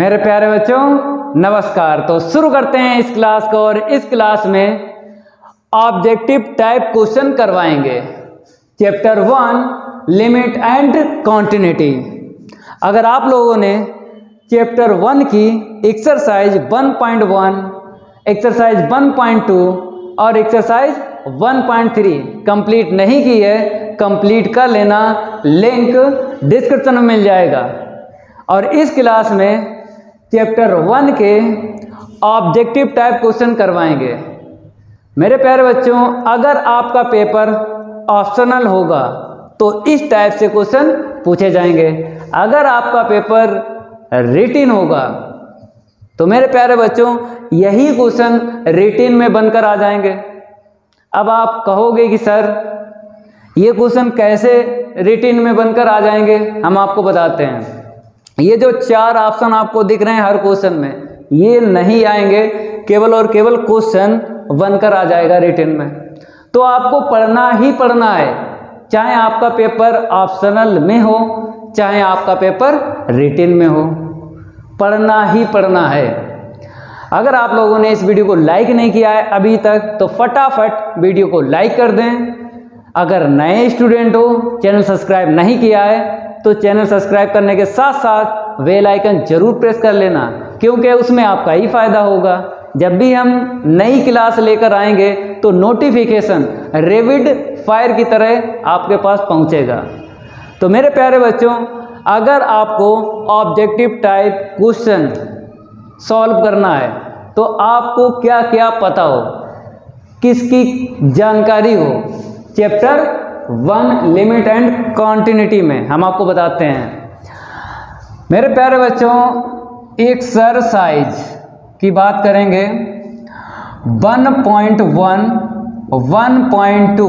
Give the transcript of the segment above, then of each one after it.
मेरे प्यारे बच्चों, नमस्कार। तो शुरू करते हैं इस क्लास को और इस क्लास में ऑब्जेक्टिव टाइप क्वेश्चन करवाएँगे। Chapter one limit and continuity अगर आप लोगों ने चैप्टर वन की एक्सरसाइज 1.1 एक्सरसाइज 1.2 और एक्सरसाइज 1.3 कंप्लीट नहीं की है कंप्लीट कर लेना। लिंक डिस्क्रिप्शन में मिल जाएगा। और इस क्लास में चैप्टर वन के ऑब्जेक्टिव टाइप क्वेश्चन करवाएँगे। मेरे प्यारे बच्चों, अगर आपका पेपर ऑप्शनल होगा तो इस टाइप से क्वेश्चन पूछे जाएँगे। अगर आपका पेपर रिटिन होगा तो मेरे प्यारे बच्चों, यही क्वेश्चन रिटिन में बनकर आ जाएँगे। अब आप कहोगे कि, सर, ये क्वेश्चन कैसे रिटिन में बनकर आ जाएँगे? हम आपको बताते हैं। ये जो चार ऑप्शन आपको दिख रहे हैं हर क्वेश्चन में, ये नहीं आएँगे, केवल और केवल क्वेश्चन बनकर आ जाएगा रिटर्न में। तो आपको पढ़ना ही पढ़ना है, चाहे आपका पेपर ऑप्शनल में हो, चाहे आपका पेपर रिटर्न में हो। पढ़ना ही पढ़ना है। अगर आप लोगों ने इस वीडियो को लाइक नहीं किया है अभी तक तो फटाफट वीडियो को लाइक कर दें। अगर नए स्टूडेंट हो चैनल सब्सक्राइब नहीं किया है तो चैनल सब्सक्राइब करने के साथ साथ वेल आइकन ज़रूर प्रेस कर लेना, क्योंकि उसमें आपका ही फ़ायदा होगा। जब भी हम नई क्लास लेकर आएँगे तो नोटिफिकेशन रेविड फायर की तरह आपके पास पहुंचेगा। तो मेरे प्यारे बच्चों, अगर आपको ऑब्जेक्टिव टाइप क्वेश्चन सॉल्व करना है तो आपको क्या क्या पता हो? किसकी जानकारी हो? Chapter one limit and continuity में हम आपको बताते हैं। मेरे प्यारे बच्चों एक्सरसाइज की बात करेंगे। 1.1, 1.2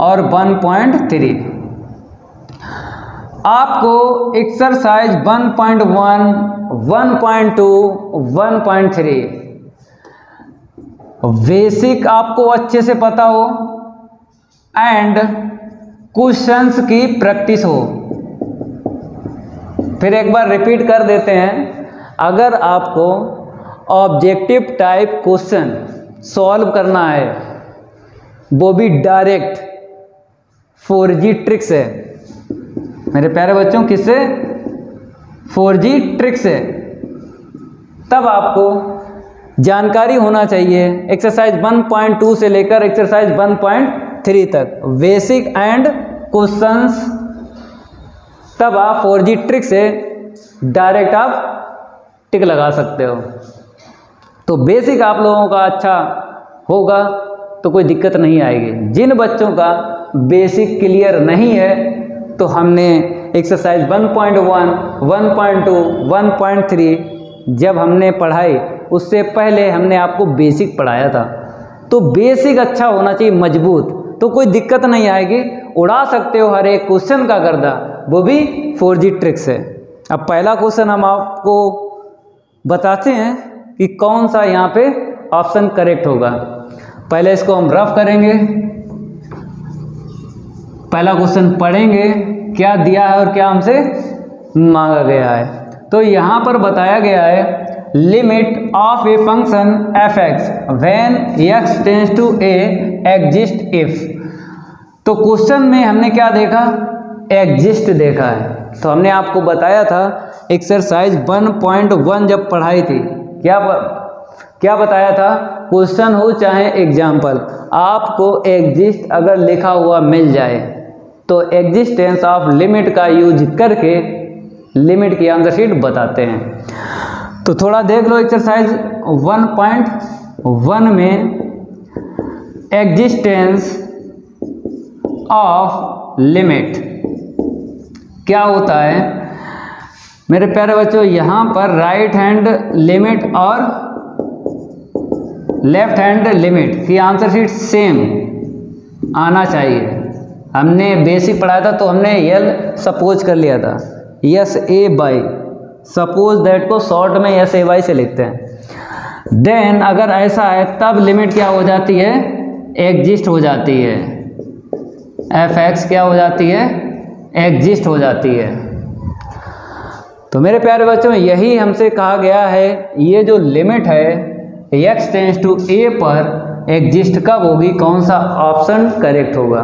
और 1.3 आपको एक्सरसाइज 1.1, 1.2, 1.3 बेसिक आपको अच्छे से पता हो। एंड क्वेश्चंस की प्रैक्टिस हो। फिर एक बार रिपीट कर देते हैं। अगर आपको ऑब्जेक्टिव टाइप क्वेश्चन सॉल्व करना है, वो भी डायरेक्ट फोर जी ट्रिक्स है। मेरे प्यारे बच्चों, किससे? फोर जी ट्रिक्स है। तब आपको जानकारी होना चाहिए। एक्सरसाइज 1.2 से लेकर एक्सरसाइज 1.3 तक। बेसिक एंड क्वेश्चंस तब आप फोर जी ट्रिक से डायरेक्ट आप टिक लगा सकते हो। तो बेसिक आप लोगों का अच्छा होगा तो कोई दिक्कत नहीं आएगी। जिन बच्चों का बेसिक क्लियर नहीं है तो हमने एक्सरसाइज 1.1, 1.2, 1.3 जब हमने पढ़ाई उससे पहले हमने आपको बेसिक पढ़ाया था। तो बेसिक अच्छा होना चाहिए मज़बूत। तो कोई दिक्कत नहीं आएगी उड़ा सकते हो हर एक क्वेश्चन का गर्दा। वो भी फोर जी ट्रिक्स है। अब पहला क्वेश्चन हम आपको बताते हैं कि कौन सा यहाँ पे ऑप्शन करेक्ट होगा। पहले इसको हम रफ करेंगे। पहला क्वेश्चन पढ़ेंगे, क्या दिया है और क्या हमसे मांगा गया है। तो यहाँ पर बताया गया है limit of a function f x when x tends to a exist if तो क्वेश्चन में हमने क्या देखा? एग्जिस्ट देखा है। तो हमने आपको बताया था एक्सरसाइज 1.1 जब पढ़ाई थी, क्या क्या बताया था? क्वेश्चन हो चाहे एग्ज़ाम्पल आपको एग्जिस्ट अगर लिखा हुआ मिल जाए तो एग्जिस्टेंस ऑफ़ लिमिट का यूज़ करके लिमिट की आंसर शीट बताते हैं। तो थोड़ा देख लो एक्सरसाइज 1.1 में एग्जिस्टेंस ऑफ़ लिमिट। क्या होता है? मेरे प्यारे बच्चों, यहाँ पर राइट हैंड लिमिट और लेफ़्ट हैंड लिमिट की आंसर शीट सेम आना चाहिए। हमने बेसिक पढ़ाया था तो हमने यल सपोज़ कर लिया था। Yes a by suppose that को शॉर्ट में यस ए बाई से लिखते हैं। देन अगर ऐसा है, तब लिमिट क्या हो जाती है? एग्जिस्ट हो जाती है। एफ़ एक्स क्या हो जाती है? एग्जिस्ट हो जाती है। तो मेरे प्यारे बच्चों, यही हमसे कहा गया है, ये जो लिमिट है एक्स टेंस टू ए पर एग्जिस्ट कब होगी? कौन सा ऑप्शन करेक्ट होगा?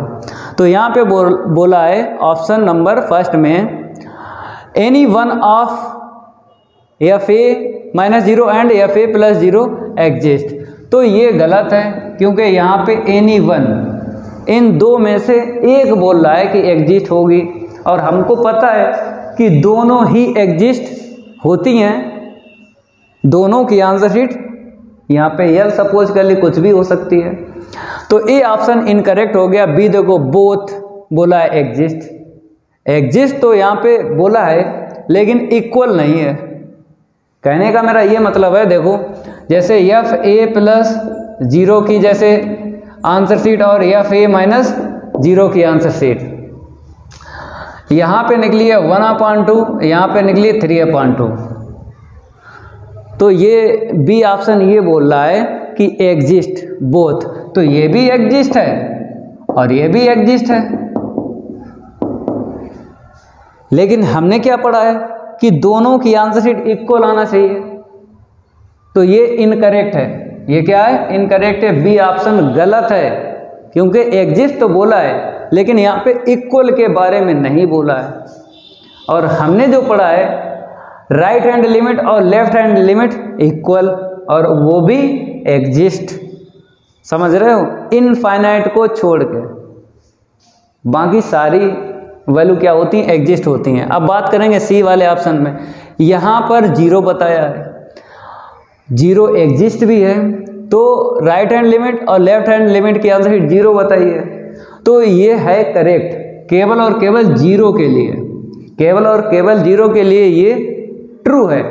तो यहाँ पे बोल, बोला है ऑप्शन नंबर फ़र्स्ट में any one of f a minus zero and f a plus zero exist तो ये गलत है, क्योंकि यहाँ पे एनी वन इन दो में से एक बोल रहा है कि एग्जिस्ट होगी। और हमको पता है कि दोनों ही एग्जिस्ट होती हैं। दोनों की आंसर शीट यहाँ पे यल सपोज़ कर ली, कुछ भी हो सकती है। तो ए ऑप्शन इनकरेक्ट हो गया। बी देखो बोथ बोला है एग्जिस्ट एग्जिस्ट तो यहाँ पे बोला है, लेकिन इक्वल नहीं है। कहने का मेरा ये मतलब है, देखो, जैसे एफ़ ए प्लस ज़ीरो की जैसे आंसर सीट और एफ़ ए माइनस ज़ीरो की आंसर सीट। यहाँ पे निकली है वन अपॉन टू यहाँ पे निकली है थ्री अपॉन टू तो ये बी ऑप्शन ये बोल रहा है कि एग्जिस्ट बोथ तो ये भी एग्जिस्ट है और ये भी एग्जिस्ट है। लेकिन हमने क्या पढ़ा है कि दोनों की आंसर शीट इक्वल आना चाहिए। तो ये इनकरेक्ट है। ये क्या है? इनकरेक्ट है बी ऑप्शन गलत है, क्योंकि एग्जिस्ट तो बोला है, लेकिन यहाँ पे इक्वल के बारे में नहीं बोला है। और हमने जो पढ़ा है राइट हैंड लिमिट और लेफ़्ट हैंड लिमिट इक्वल और वो भी एग्जिस्ट समझ रहे हो? इनफाइनाइट को छोड़ के। बाकी सारी वैल्यू क्या होती हैं? एग्जिस्ट होती हैं। अब बात करेंगे सी वाले ऑप्शन में। यहाँ पर ज़ीरो बताया है। ज़ीरो एग्जिस्ट भी है तो राइट हैंड लिमिट और लेफ़्ट हैंड लिमिट की आंसर ज़ीरो बताइए। तो ये है करेक्ट केवल और केवल ज़ीरो के लिए। केवल और केवल ज़ीरो के लिए ये ट्रू है।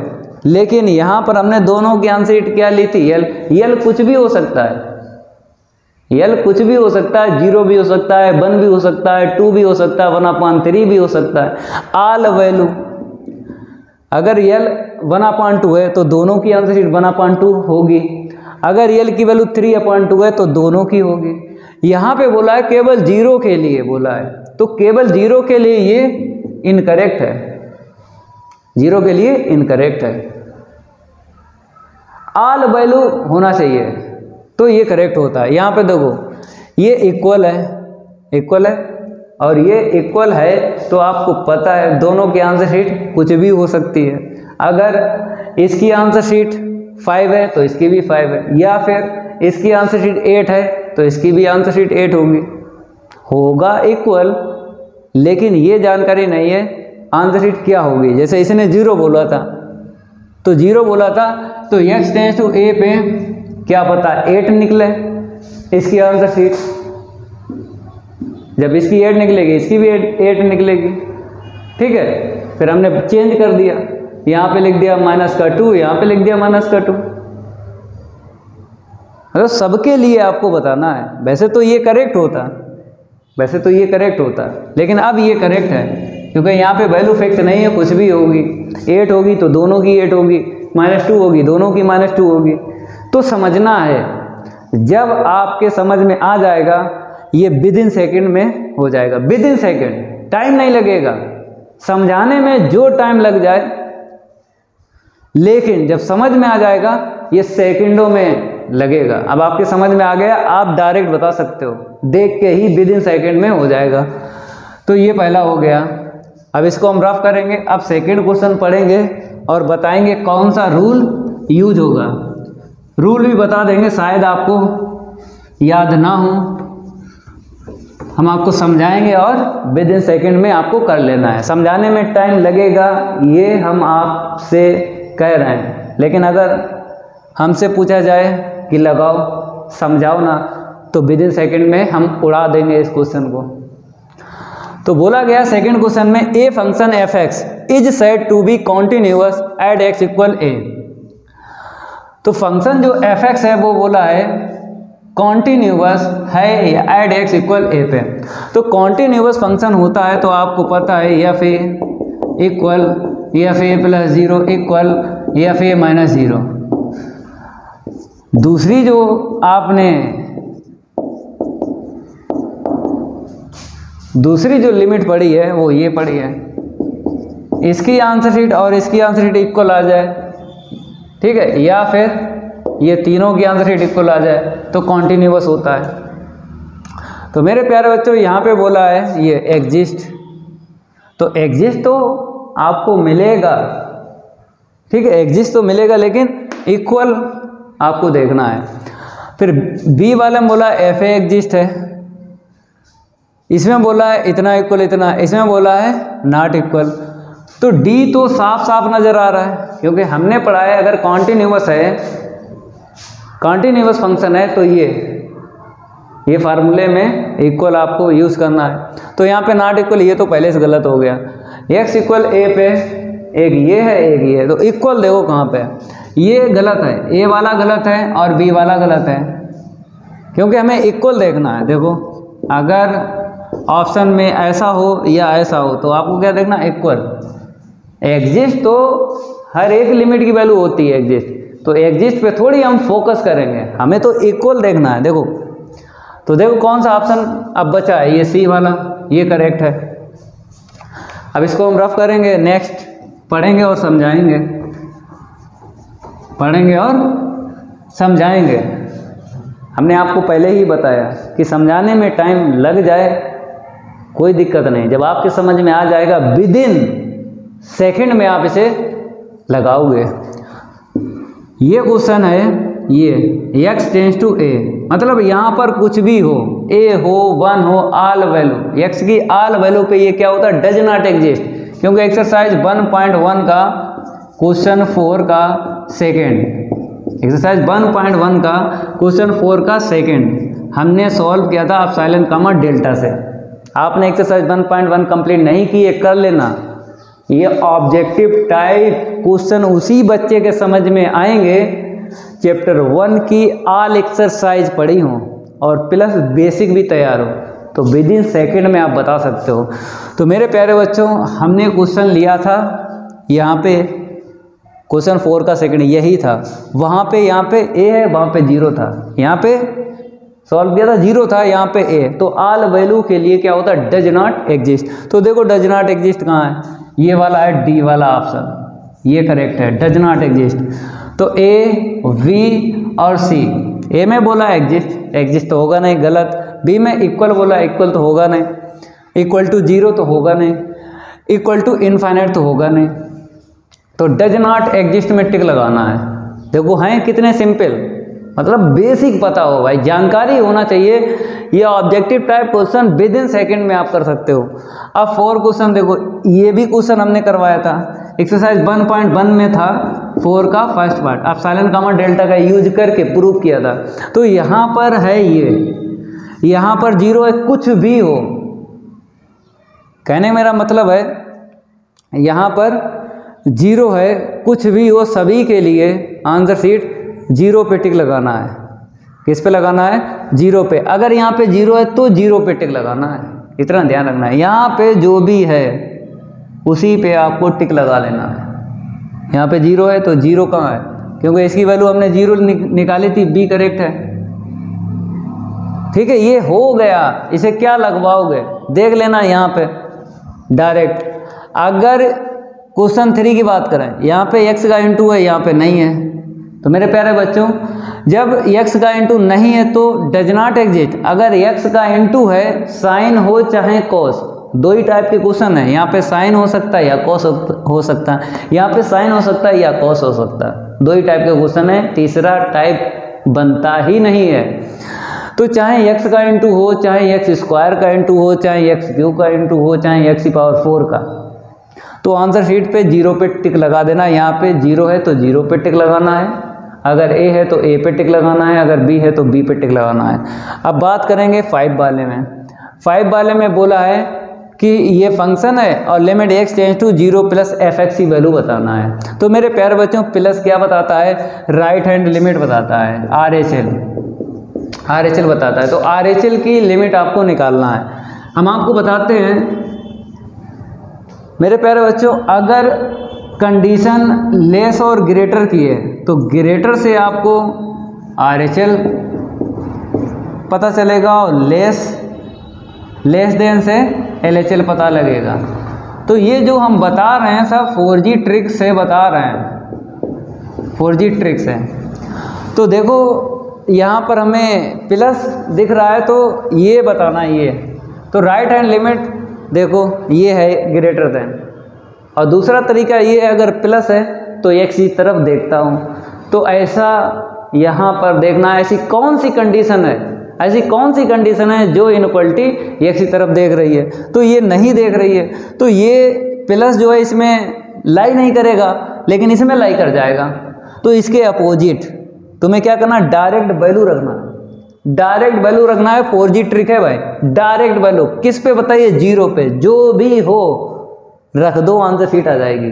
लेकिन यहाँ पर हमने दोनों की आंसर हिट क्या ली थी? यल यल कुछ भी हो सकता है। यल कुछ भी हो सकता है, ज़ीरो भी हो सकता है वन भी हो सकता है टू भी हो सकता है वन अपॉन थ्री भी हो सकता है। आल वैल्यू अगर यल वन अपॉन टू है तो दोनों की answer sheet one upon two होगी। अगर यल की वैल्यू थ्री अपॉन टू है तो दोनों की होगी। यहाँ पे बोला है, केवल ज़ीरो के लिए बोला है। तो केवल ज़ीरो के लिए ये इनकरेक्ट है। ज़ीरो के लिए इनकरेक्ट है। आल वैल्यू होना चाहिए। तो ये करेक्ट होता है। यहाँ पे देखो, ये इक्वल है। इक्वल है। और ये इक्वल है तो आपको पता है, दोनों की आंसर शीट कुछ भी हो सकती है। अगर इसकी आंसर शीट फाइव है तो इसकी भी फाइव है। या फिर इसकी आंसर शीट एट है तो इसकी भी आंसर शीट एट होगी। होगा इक्वल लेकिन ये जानकारी नहीं है आंसर शीट क्या होगी। जैसे इसने ज़ीरो बोला था तो ज़ीरो बोला था तो एक्स टेंस टू ए पे क्या पता एट निकले, इसकी आंसर शीट जब इसकी एट निकलेगी, इसकी भी एट एट निकलेगी। ठीक है? फिर हमने चेंज कर दिया। यहाँ पे लिख दिया माइनस का टू, यहाँ पे लिख दिया माइनस का टू। तो सबके लिए आपको बताना है। वैसे तो ये करेक्ट होता। वैसे तो ये करेक्ट होता। लेकिन अब ये करेक्ट है। क्योंकि यहाँ पे वैल्यू फिक्स नहीं है, कुछ भी होगी। एट होगी तो दोनों की एट होगी। माइनस टू होगी, दोनों की माइनस टू होगी। तो समझना है। जब आपके समझ में आ जाएगा ये विद इन सेकेंड में हो जाएगा। विद इन सेकेंड टाइम नहीं लगेगा। समझाने में जो टाइम लग जाए, लेकिन जब समझ में आ जाएगा, ये सेकंडों में लगेगा। अब आपके समझ में आ गया, आप डायरेक्ट बता सकते हो। देख के ही विद इन सेकेंड में हो जाएगा। तो ये पहला हो गया। अब इसको हम रफ करेंगे। अब सेकेंड क्वेश्चन पढ़ेंगे और बताएँगे कौन सा रूल यूज़ होगा। रूल भी बता देंगे, शायद आपको याद ना हो। हम आपको समझाएँगे और विद इन सेकेंड में आपको कर लेना है। समझाने में टाइम लगेगा, ये हम आपसे कह रहे हैं। लेकिन अगर हमसे पूछा जाए कि लगाओ, समझाओ ना तो विद इन सेकेंड में हम उड़ा देंगे इस क्वेश्चन को। तो बोला गया सेकेंड क्वेश्चन में a function f x is set to be continuous at x equal a तो फ़ंक्शन जो एफ़ एक्स है, वो बोला है कॉन्टिन्यूस है एड एक्स इक्वल ए पे। तो कॉन्टिन्यूस फ़ंक्शन होता है तो आपको पता है f a equal f a plus zero equal f a minus zero दूसरी जो आपने, दूसरी जो लिमिट पड़ी है, वो ये पड़ी है। इसकी आंसर शीट और इसकी आंसर शीट इक्वल आ जाए। ठीक है? या फिर ये तीनों की आंसर शीट इक्वल आ जाए तो कॉन्टीन्यूस होता है। तो मेरे प्यारे बच्चों, यहाँ पे बोला है, ये एग्जिस्ट तो एग्जिस्ट तो आपको मिलेगा, ठीक है एग्जिस्ट तो मिलेगा, लेकिन इक्वल आपको देखना है। फिर बी वाले में बोला एफ़ ए एग्जिस्ट है। इसमें बोला है, इतना इक्वल इतना। इसमें बोला है नॉट इक्वल तो डी तो साफ़ साफ़ नज़र आ रहा है, क्योंकि हमने पढ़ा है अगर कॉन्टीन्यूस है कॉन्टीन्यूस फ़ंक्शन है तो ये ये फार्मूले में इक्वल आपको यूज़ करना है। तो यहाँ पे नॉट इक्वल ये तो पहले से गलत हो गया। एक्स इक्वल ए पे, एक ये है, एक ये है। तो इक्वल देखो कहाँ पे ये गलत है ए वाला गलत है और बी वाला गलत है। क्योंकि हमें इक्वल देखना है, देखो। अगर ऑप्शन में ऐसा हो या ऐसा हो तो आपको क्या देखना इक्वल एग्जिस्ट तो हर एक लिमिट की वैल्यू होती है एग्जिस्ट तो एग्जिस्ट पे थोड़ी हम फोकस करेंगे। हमें तो इक्वल देखना है, देखो। तो देखो कौन सा ऑप्शन अब बचा है? ये सी वाला, ये करेक्ट है। अब इसको हम रफ करेंगे। नेक्स्ट पढ़ेंगे और समझाएँगे। पढ़ेंगे और समझाएँगे। हमने आपको पहले ही बताया कि समझाने में टाइम लग जाए, कोई दिक्कत नहीं। जब आपके समझ में आ जाएगा विद इन सेकेंड में आप इसे लगाओगे। ये क्वेश्चन है, ये x टेंस टू ए मतलब यहाँ पर कुछ भी हो, a हो वन हो आल वैल्यू x की आल वैल्यू पे ये क्या होता है? डज नॉट एग्जिस्ट क्योंकि एक्सरसाइज 1.1 का क्वेश्चन फोर का सेकेंड एक्सरसाइज 1.1 का क्वेश्चन फोर का सेकेंड हमने सॉल्व किया था आप साइलेंट कामा डेल्टा से। आपने एक्सरसाइज 1.1 कंप्लीट नहीं किए, कर लेना। ये ऑब्जेक्टिव टाइप क्वेश्चन उसी बच्चे के समझ में आएँगे। चैप्टर वन की आल एक्सरसाइज पढ़ी हो और प्लस बेसिक भी तैयार हो। तो विद इन सेकेंड में आप बता सकते हो। तो मेरे प्यारे बच्चों, हमने क्वेश्चन लिया था, यहाँ पे क्वेश्चन फोर का सेकंड यही था। वहाँ पे, यहाँ पे ए है, वहाँ पे ज़ीरो था। यहाँ पे सॉल्व किया था ज़ीरो था, यहाँ पे ए तो आल वैल्यू के लिए क्या होता है डज नॉट एग्जिस्ट तो देखो डज नॉट एग्जिस्ट कहाँ है? ये वाला है डी वाला ऑप्शन ये करेक्ट है डज नॉट एग्जिस्ट तो ए वी और सी ए में बोला एग्जिस्ट एग्जिस्ट तो होगा नहीं, गलत. बी में इक्वल बोला इक्वल तो होगा नहीं. इक्वल टू ज़ीरो तो होगा नहीं. इक्वल टू इनफाइनाइट तो होगा नहीं. तो डज नॉट एग्जिस्ट में टिक लगाना है. देखो, हैं कितने सिंपल मतलब बेसिक पता हो भाई, जानकारी होना चाहिए. ये objective type question within second में आप कर सकते हो. अब फोर क्वेश्चन देखो, ये भी क्वेश्चन हमने करवाया था. एक्सरसाइज 1.1 में था फोर का फ़र्स्ट पार्ट आप साइलेंट कामा डेल्टा का यूज़ करके प्रूव किया था। तो यहाँ पर है ये। यहाँ पर ज़ीरो है, कुछ भी हो। कहने मेरा मतलब है, यहाँ पर ज़ीरो है, कुछ भी हो, सभी के लिए आंसर सीट ज़ीरो पे टिक लगाना है। किस पे लगाना है? ज़ीरो पे। अगर यहाँ पे ज़ीरो है तो ज़ीरो पे टिक लगाना है। इतना ध्यान रखना है। यहाँ पे जो भी है उसी पे आपको टिक लगा लेना है। यहाँ पे ज़ीरो है तो ज़ीरो कहाँ है? क्योंकि इसकी वैल्यू हमने ज़ीरो निकाली थी, बी करेक्ट है। ठीक है, ये हो गया। इसे क्या लगवाओगे? देख लेना यहाँ पे। डायरेक्ट। अगर क्वेश्चन थ्री की बात करें, यहाँ पे एक्स का इंटू है, यहाँ पे नहीं है। तो मेरे प्यारे बच्चों, जब x का इंटू नहीं है तो डज नॉट एग्जिट अगर x का इंटू है, साइन हो चाहे कॉस दो ही टाइप के क्वेश्चन है। यहाँ पे साइन हो सकता है या कॉस हो सकता है। यहाँ पे साइन हो सकता है या कॉस हो सकता है। दो ही टाइप के क्वेश्चन है। तीसरा टाइप बनता ही नहीं है। तो चाहे x का इंटू हो, चाहे एक्स स्क्वायर का इंटू हो, चाहे एक्स क्यू का इंटू हो, चाहे एक्स पावर फोर का। तो आंसर शीट पे ज़ीरो पे टिक लगा देना। यहाँ पे ज़ीरो है तो ज़ीरो पे टिक लगाना है। अगर ए है तो ए पे टिक लगाना है। अगर बी है तो बी पे टिक लगाना है। अब बात करेंगे फाइव वाले में। फाइव वाले में बोला है कि ये फ़ंक्शन है और limit x change to zero plus f x की वैल्यू बताना है। तो मेरे प्यारे बच्चों प्लस क्या बताता है? राइट हैंड लिमिट बताता है R H L R H L बताता है। तो आर एच एल की लिमिट आपको निकालना है। हम आपको बताते हैं, मेरे प्यारे बच्चों, अगर कंडीशन लेस और ग्रेटर की है तो ग्रेटर से आपको आर एच एल पता चलेगा और लेस लेस देन से एल एच एल पता लगेगा। तो ये जो हम बता रहे हैं सब फोर जी ट्रिक से बता रहे हैं। फोर जी ट्रिक से तो देखो, यहाँ पर हमें प्लस दिख रहा है तो ये बताना ये। तो राइट हैंड लिमिट देखो, ये है ग्रेटर देन और दूसरा तरीका ये है, अगर प्लस है तो एक सी तरफ़ देखता हूँ। तो ऐसा यहाँ पर देखना ऐसी कौन सी कंडीशन है ऐसी कौन सी कंडीशन है जो इनक्वलिटी एक सी तरफ़ देख रही है? तो ये नहीं देख रही है। तो ये प्लस जो है इसमें लाई नहीं करेगा, लेकिन इसमें लाई कर जाएगा। तो इसके अपोजिट तुम्हें क्या करना डायरेक्ट वैल्यू रखना। डायरेक्ट वैल्यू रखना है फोर जी ट्रिक है भाई। डायरेक्ट वैल्यू किस पे बताइए? ज़ीरो पे। जो भी हो, रख दो आंसर सीट आ जाएगी।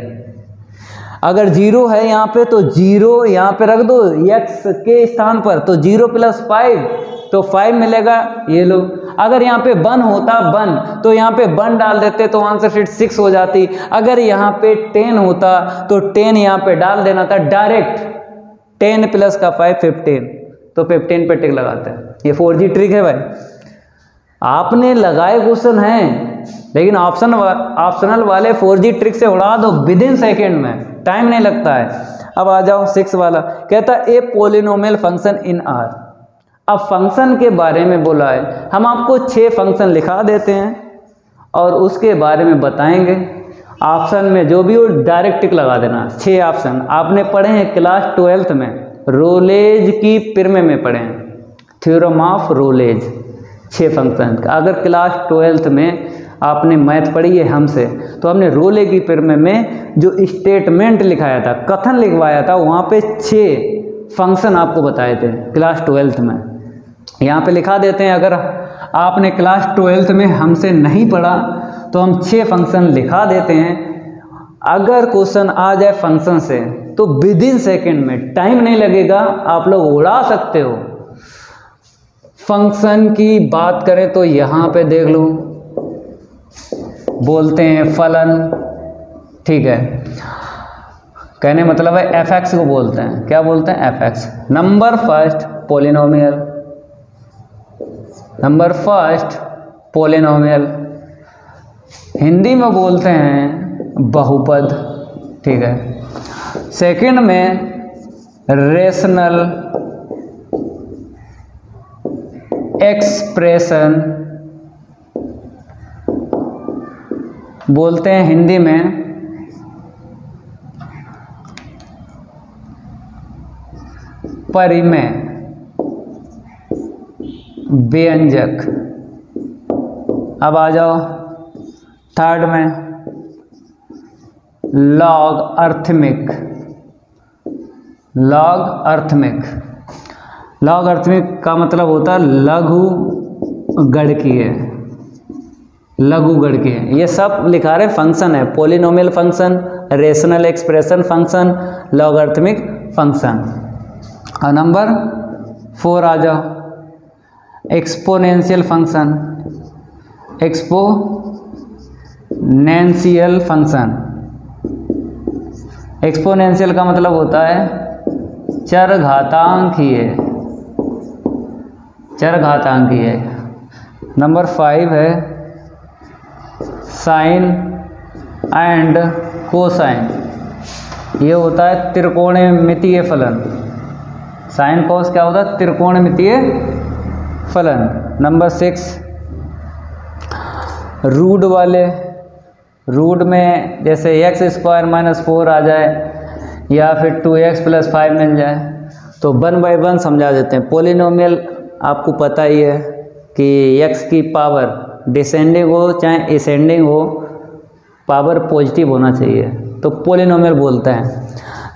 अगर ज़ीरो है यहाँ पे तो ज़ीरो यहाँ पे रख दो। एक्स के स्थान पर तो ज़ीरो प्लस फाइव तो फाइव मिलेगा, ये लो। अगर यहाँ पे वन होता वन तो यहाँ पे वन डाल देते तो आंसर शीट सिक्स हो जाती। अगर यहाँ पे टेन होता तो टेन यहाँ पे डाल देना था डायरेक्ट टेन प्लस का फाइव फिफ्टीन तो फिफ्टीन पे टिक लगाते हैं। ये फोर जी ट्रिक है भाई। आपने लगाए क्वेश्चन हैं, लेकिन ऑप्शन ऑप्शनल वाले फोर जी ट्रिक से उड़ा दो विद इन सेकेंड में। टाइम नहीं लगता है। अब आ जाओ सिक्स वाला। कहता a polynomial function in R अब फ़ंक्शन के बारे में बोला है। हम आपको छः फ़ंक्शन लिखा देते हैं और उसके बारे में बताएँगे। ऑप्शन में जो भी हो डायरेक्ट टिक लगा देना। छः ऑप्शन आपने पढ़े हैं क्लास ट्वेल्थ में। रोलेज की पिरमे में पढ़े हैं। थ्योरम ऑफ़ रोलेज छः फ़ंक्शन अगर क्लास ट्वेल्थ में आपने मैथ पढ़ी है हमसे तो हमने रोले की पिरमे में जो स्टेटमेंट लिखाया था, कथन लिखवाया था, वहाँ पे छः फ़ंक्शन आपको बताए थे क्लास ट्वेल्थ में। यहाँ पे लिखा देते हैं, अगर आपने क्लास ट्वेल्थ में हमसे नहीं पढ़ा तो हम छः फ़ंक्शन लिखा देते हैं। अगर क्वेश्चन आ जाए फ़ंक्शन से तो विद इन सेकेंड में टाइम नहीं लगेगा, आप लोग उड़ा सकते हो। फ़ंक्शन की बात करें तो यहाँ पे देख लो, बोलते हैं फलन, ठीक है। कहने मतलब है एफ़ एक्स को बोलते हैं। क्या बोलते हैं? F x number first polynomial number first polynomial Hindi में बोलते हैं बहुपद, ठीक है? सेकंड में रेशनल एक्सप्रेशन बोलते हैं हिंदी में परिमेय. व्यंजक अब आ जाओ। थर्ड में logarithmic logarithmic logarithmic का मतलब होता है लघु गणकीय लघु गणकीय ये सब लिखा रहे फ़ंक्शन है। Polynomial function rational expression function log logarithmic function और नंबर फोर आ जाओ। Exponential function exponential function exponential का मतलब होता है चर घातांकीय। चर घातांकीय। नंबर फाइव है साइन एंड कोसाइन ये होता है त्रिकोणमितीय फलन। साइन कोस क्या होता है? त्रिकोणमितीय फलन नंबर सिक्स रूड वाले रूट में जैसे एक्स स्क्वायर माइनस फोर आ जाए, या फिर टू एक्स प्लस फाइव मिल जाए तो वन बाई वन समझा देते हैं। पोलिनोमियल आपको पता ही है कि एक्स की पावर डिसेंडिंग हो, चाहे इसेंडिंग हो पावर पॉजिटिव होना चाहिए। तो पोलिनोमियल बोलते हैं।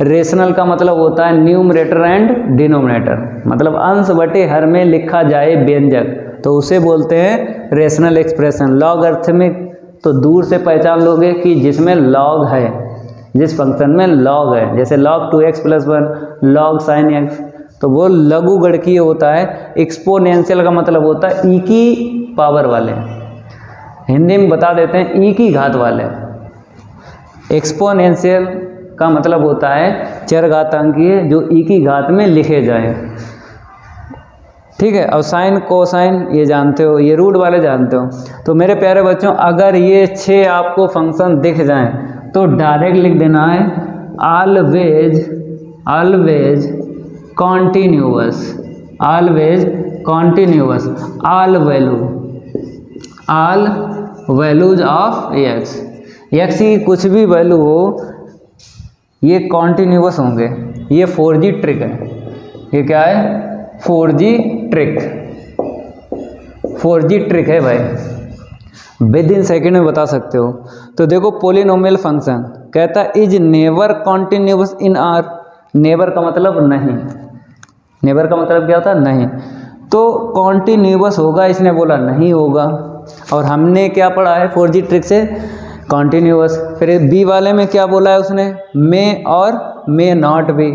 रेशनल का मतलब होता है न्यूमरेटर एंड डिनोमिनेटर मतलब अंश बटे हर में लिखा जाए व्यंजक। तो उसे बोलते हैं रेशनल एक्सप्रेशन लॉग अर्थमिक तो दूर से पहचान लोगे कि जिसमें लॉग है, जिस फ़ंक्शन में लॉग है। जैसे log two x plus one log sine x तो वो लघु गणकीय होता है एक्सपोनेंशियल का मतलब होता है ई की पावर वाले। हिंदी में बता देते हैं ई की घात वाले। एक्सपोनेंशियल का मतलब होता है चर घातांकीय जो ई की घात में लिखे जाए। ठीक है? और साइन कोसाइन ये जानते हो, ये रूट वाले जानते हो। तो मेरे प्यारे बच्चों, अगर ये छः आपको फ़ंक्शन दिख जाएँ तो डायरेक्ट लिख देना है always always continuous always continuous all value all values of x x की कुछ भी वैल्यू हो ये कॉन्टीन्यूअस होंगे। ये फोर जी ट्रिक है। ये क्या है? Four G trick four G trick है भाई। विद इन सेकेंड में बता सकते हो। तो देखो पोलिनोमियल फ़ंक्शन कहता is never continuous in R never का मतलब नहीं। नेवर का मतलब क्या होता? नहीं। तो कॉन्टिन्यूस होगा, इसने बोला नहीं होगा। और हमने क्या पढ़ा है? फोर जी ट्रिक से कॉन्टिन्यूस फिर बी वाले में क्या बोला है उसने? मे और मे नॉट बी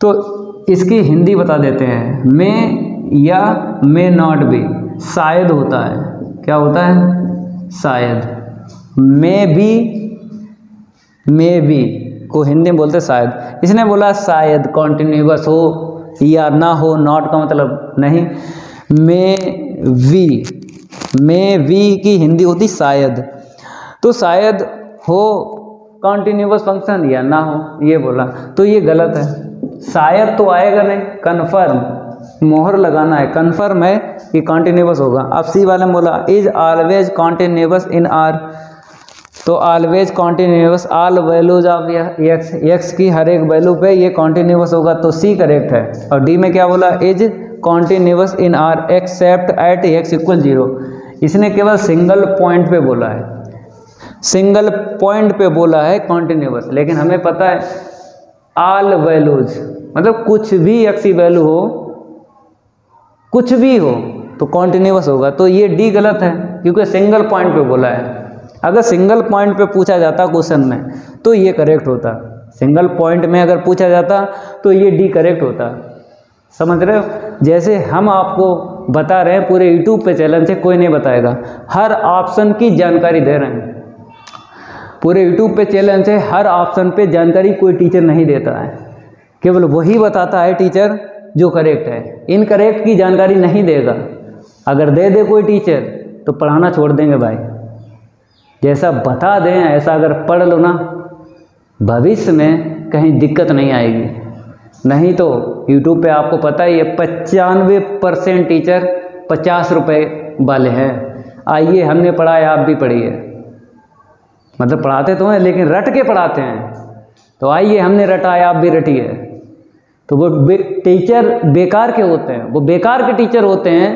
तो इसकी हिंदी बता देते हैं। मे या मे नॉट बी शायद होता है। क्या होता है? शायद। मे बी मे बी को हिंदी में बोलते शायद। इसने बोला शायद कॉन्टिन्यूस हो या ना हो नॉट का मतलब नहीं। मे वी मे वी की हिंदी होती शायद। तो शायद हो कॉन्टिन्यूस फ़ंक्शन या ना हो, ये बोला। तो ये गलत है। शायद तो आएगा नहीं। कन्फर्म मोहर लगाना है। कन्फर्म है कि कॉन्टिन्यूस होगा। अब सी वाले में बोला is always continuous in R तो always continuous all values of x x की हर एक वैल्यू पे ये कॉन्टिन्यूस होगा तो सी करेक्ट है। और डी में क्या बोला? Is continuous in R except at x equal zero इसने केवल सिंगल पॉइंट पे बोला है। सिंगल पॉइंट पे बोला है कॉन्टिन्यूस लेकिन हमें पता है ऑल वैल्यूज़ मतलब कुछ भी एक्सी वैल्यू हो, कुछ भी हो तो कॉन्टिन्यूस होगा। तो ये डी गलत है, क्योंकि सिंगल पॉइंट पे बोला है। अगर सिंगल पॉइंट पे पूछा जाता क्वेश्चन में तो ये करेक्ट होता। सिंगल पॉइंट में अगर पूछा जाता तो ये डी करेक्ट होता। समझ रहे हो? जैसे हम आपको बता रहे हैं, पूरे यूट्यूब पे चैनल से कोई नहीं बताएगा। हर ऑप्शन की जानकारी दे रहे हैं। पूरे यूट्यूब पे चैनल से हर ऑप्शन पे जानकारी कोई टीचर नहीं देता है। केवल वही बताता है टीचर जो करेक्ट है। इनकरेक्ट की जानकारी नहीं देगा। अगर दे दे कोई टीचर तो पढ़ाना छोड़ देंगे भाई। जैसा बता दें, ऐसा अगर पढ़ लो ना, भविष्य में कहीं दिक्कत नहीं आएगी। नहीं तो यूट्यूब पे आपको पता ही है, पचानवे परसेंट टीचर पचास रुपये वाले हैं। आइए, हमने पढ़ाया आप भी पढ़िए। मतलब पढ़ाते तो हैं लेकिन रट के पढ़ाते हैं। तो आइए हमने रटाया आप भी रटिए। तो वो बे, टीचर बेकार के होते हैं। वो बेकार के टीचर होते हैं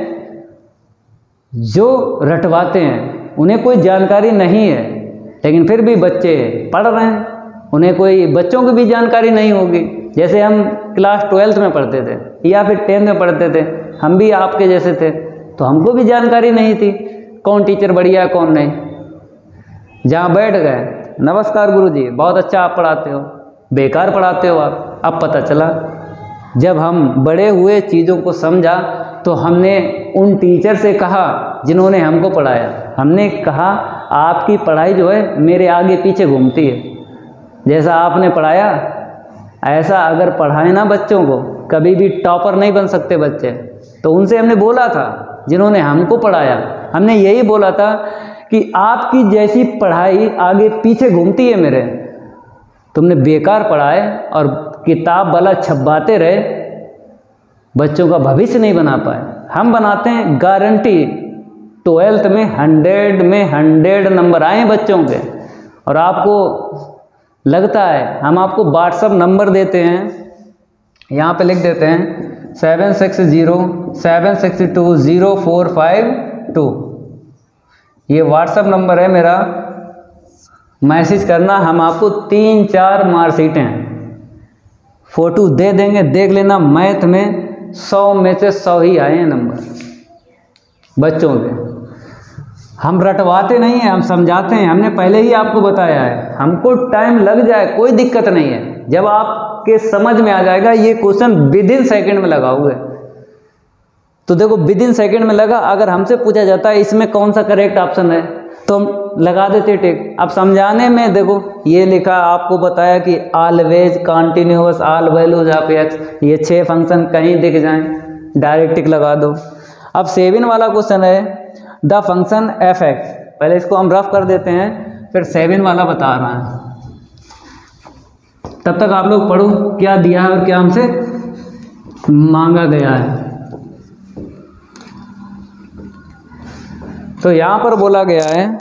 जो रटवाते हैं। उन्हें कोई जानकारी नहीं है लेकिन फिर भी बच्चे पढ़ रहे हैं। उन्हें कोई बच्चों की भी जानकारी नहीं होगी। जैसे हम क्लास ट्वेल्थ में पढ़ते थे या फिर टेंथ में पढ़ते थे हम भी आपके जैसे थे तो हमको भी जानकारी नहीं थी कौन टीचर बढ़िया कौन नहीं। जहाँ बैठ गए। नमस्कार गुरुजी, बहुत अच्छा आप पढ़ाते हो। बेकार पढ़ाते हो आप। अब पता चला, जब हम बड़े हुए चीज़ों को समझा तो हमने उन टीचर से कहा जिन्होंने हमको पढ़ाया। हमने कहा, आपकी पढ़ाई जो है, मेरे आगे पीछे घूमती है। जैसा आपने पढ़ाया, ऐसा अगर पढ़ाए ना बच्चों को, कभी भी टॉपर नहीं बन सकते बच्चे। तो उनसे हमने बोला था, जिन्होंने हमको पढ़ाया। हमने यही बोला था कि आपकी जैसी पढ़ाई आगे पीछे घूमती है मेरे। तुमने बेकार पढ़ाए और किताब वाला छपवाते रहे, बच्चों का भविष्य नहीं बना पाए। हम बनाते हैं गारंटी। ट्वेल्थ में हंड्रेड में हंड्रेड नंबर आए बच्चों के और आपको लगता है, हम आपको व्हाट्सअप नंबर देते हैं। यहाँ पे लिख देते हैं, seven six zero, seven six two zero four five two. ये व्हाट्सअप नंबर है मेरा। मैसेज करना, हम आपको तीन, चार मार्कशीटें फ़ोटो दे देंगे, देख लेना, मैथ में सौ में से सौ ही आए हैं नंबर। बच्चों के। हम रटवाते नहीं हैं, हम समझाते हैं, हमने पहले ही आपको बताया है। हमको टाइम लग जाए, कोई दिक्कत नहीं है। जब आपके समझ में आ जाएगा, ये क्वेश्चन विद इन सेकेंड में लगाओगे। तो देखो विद इन सेकेंड में लगा, अगर हमसे पूछा जाता है, इसमें कौन सा करेक्ट ऑप्शन है? तो हम लगा देते टिक अब समझाने में देखो, ये लिखा, आपको बताया कि always continuous all values of x ये छह फ़ंक्शन कहीं दिख जाएँ। डायरेक्ट टिक लगा दो। अब सेवन वाला क्वेश्चन है द फ़ंक्शन एफ़ एक्स पहले इसको हम रफ कर देते हैं, फिर सेवन वाला बता रहा है। तब तक आप लोग पढ़ो, क्या दिया है और क्या हमसे मांगा गया है। तो यहाँ पर बोला गया है,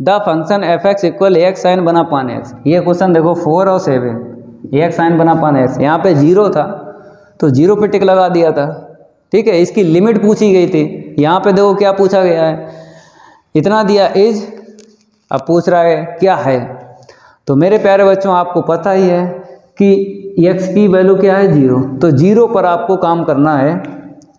the function f x equal x sine बना पान एक्स। ये क्वेश्चन देखो, फोर और सेवन एक साइन बना पान एक्स। यहाँ पे ज़ीरो था तो ज़ीरो पे टिक लगा दिया था। ठीक है, इसकी लिमिट पूछी गई थी। यहाँ पे देखो क्या पूछा गया है, इतना दिया एज अब पूछ रहा है, क्या है? तो मेरे प्यारे बच्चों, आपको पता ही है कि एक्स की वैल्यू क्या है? ज़ीरो। तो ज़ीरो पर आपको काम करना है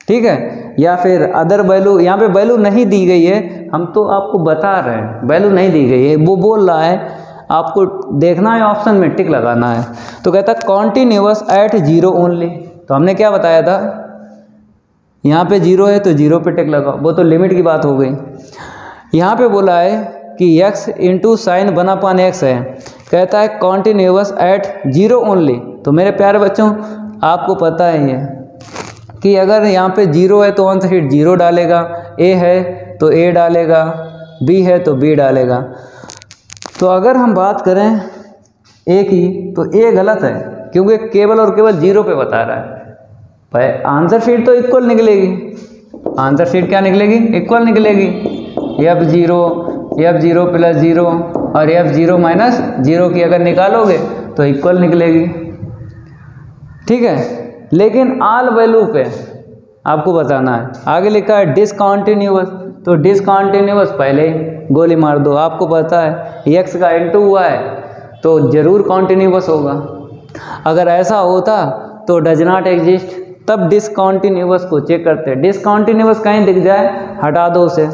ठीक है? या फिर अदर वैल्यू यहाँ पे वैल्यू नहीं दी गई है, हम तो आपको बता रहे हैं वैल्यू नहीं दी गई है, वो बोल रहा है, आपको देखना है ऑप्शन में, टिक लगाना है। तो कहता है कॉन्टीन्यूस एट ज़ीरो ओनली तो हमने क्या बताया था? यहाँ पे ज़ीरो है तो ज़ीरो पे टिक लगाओ, वो तो लिमिट की बात हो गई। यहाँ पे बोला है कि x इंटू साइन बना पान एक्स है। कहता है कॉन्टीन्यूस एट ज़ीरो ओनली तो मेरे प्यारे बच्चों, आपको पता ही है कि अगर यहाँ पे ज़ीरो है तो आंसर शीट ज़ीरो डालेगा ए है तो ए डालेगा बी है तो बी डालेगा। तो अगर हम बात करें ए की तो ए गलत है, क्योंकि केवल और केवल ज़ीरो पे बता रहा है। भाई आंसर शीट तो इक्वल निकलेगी। आंसर शीट क्या निकलेगी? इक्वल निकलेगी। F zero f zero plus zero, और एफ़ ज़ीरो माइनस ज़ीरो की अगर निकालोगे तो इक्वल निकलेगी। ठीक है? लेकिन आल वैल्यू पे आपको बताना है। आगे लिखा है डिसकॉन्टिन्यूस तो डिसकॉन्टिन्यूस पहले ही गोली मार दो। आपको पता है एक्स का इंटू हुआ है तो ज़रूर कॉन्टिन्यूस होगा। अगर ऐसा होता तो डज नॉट एग्जिस्ट तब डिसकॉन्टिन्यूस को चेक करते हैं। डिसकॉन्टिन्यूस कहीं दिख जाए, हटा दो उसे।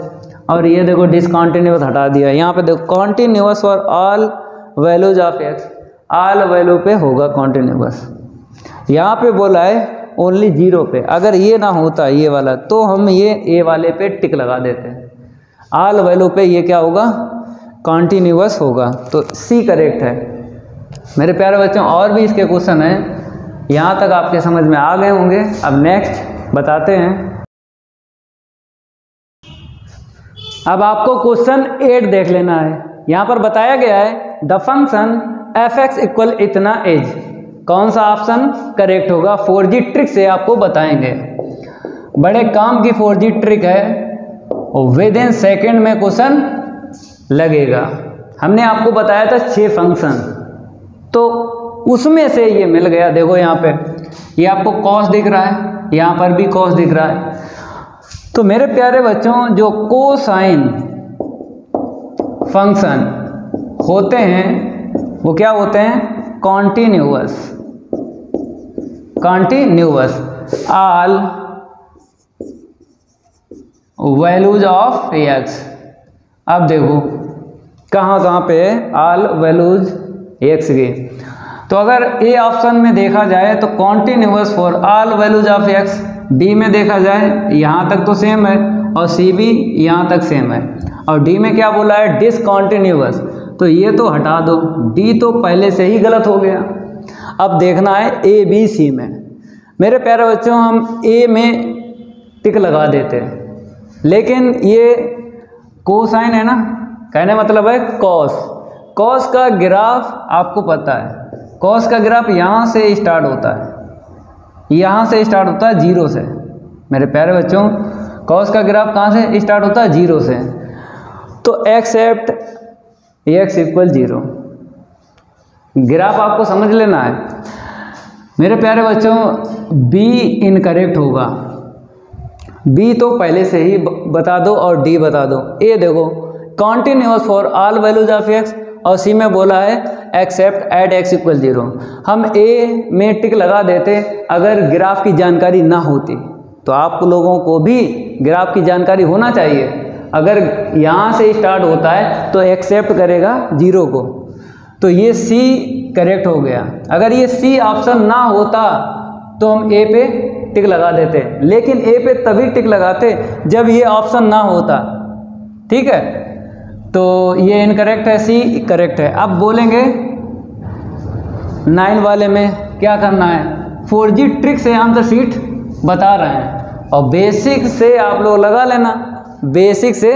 और ये देखो डिसकॉन्टिन्यूस हटा दिया। यहाँ पे देखो continuous for all values of x all value पे होगा कॉन्टिन्यूस यहाँ पे बोला है ओनली ज़ीरो पे। अगर ये ना होता, ये वाला तो हम ये ए वाले पे टिक लगा देते हैं। आल वैल्यू पे ये क्या होगा? कॉन्टीन्यूस होगा। तो सी करेक्ट है। मेरे प्यारे बच्चों, और भी इसके क्वेश्चन हैं। यहाँ तक आपके समझ में आ गए होंगे। अब नेक्स्ट बताते हैं। अब आपको क्वेश्चन एट देख लेना है। यहाँ पर बताया गया है the function f x equal इतना एज कौन सा ऑप्शन करेक्ट होगा? फोर जी ट्रिक से आपको बताएँगे। बड़े काम की फोर जी ट्रिक है। विद इन सेकेंड में क्वेश्चन लगेगा। हमने आपको बताया था छः फ़ंक्शन तो उसमें से ये मिल गया। देखो यहाँ पे। ये आपको कॉस दिख रहा है। यहाँ पर भी कॉस दिख रहा है। तो मेरे प्यारे बच्चों, जो कोसाइन फ़ंक्शन होते हैं, वो क्या होते हैं? Continuous continuous all values of x अब देखो, कहाँ कहाँ पे आल वैल्यूज़ एक्स के? तो अगर ए ऑप्शन में देखा जाए तो continuous for all values of x D में देखा जाए, यहाँ तक तो सेम है, और सी भी यहाँ तक सेम है। और डी में क्या बोला है? डिसकॉन्टीन्यूअस तो ये तो हटा दो। डी तो पहले से ही गलत हो गया। अब देखना है ए बी सी में। मेरे प्यारे बच्चों, हम ए में टिक लगा देते हैं। लेकिन ये कोसाइन है ना? कहने मतलब है कॉस कॉस का ग्राफ आपको पता है। कॉस का ग्राफ यहाँ से स्टार्ट होता है। यहाँ से स्टार्ट होता है ज़ीरो से। मेरे प्यारे बच्चों कॉस का ग्राफ कहाँ से स्टार्ट होता है? ज़ीरो से। तो except x equal zero graph आपको समझ लेना है। मेरे प्यारे बच्चों बी इनकरेक्ट होगा। बी तो पहले से ही बता दो और डी बता दो। ए देखो continuous for all values of x और सी में बोला है except at x equal zero हम ए में टिक लगा देते, अगर ग्राफ की जानकारी ना होती तो आप लोगों को भी ग्राफ की जानकारी होना चाहिए। अगर यहाँ से स्टार्ट होता है तो एक्सेप्ट करेगा ज़ीरो को। तो ये सी करेक्ट हो गया। अगर ये सी ऑप्शन ना होता तो हम ए पे टिक लगा देते। लेकिन ए पे तभी टिक लगाते जब ये ऑप्शन ना होता। ठीक है? तो ये इनकरेक्ट है सी करेक्ट है। अब बोलेंगे नाइन वाले में क्या करना है? फोर जी ट्रिक से आंसर सीट बता रहे हैं। और बेसिक से आप लोग लगा लेना। बेसिक से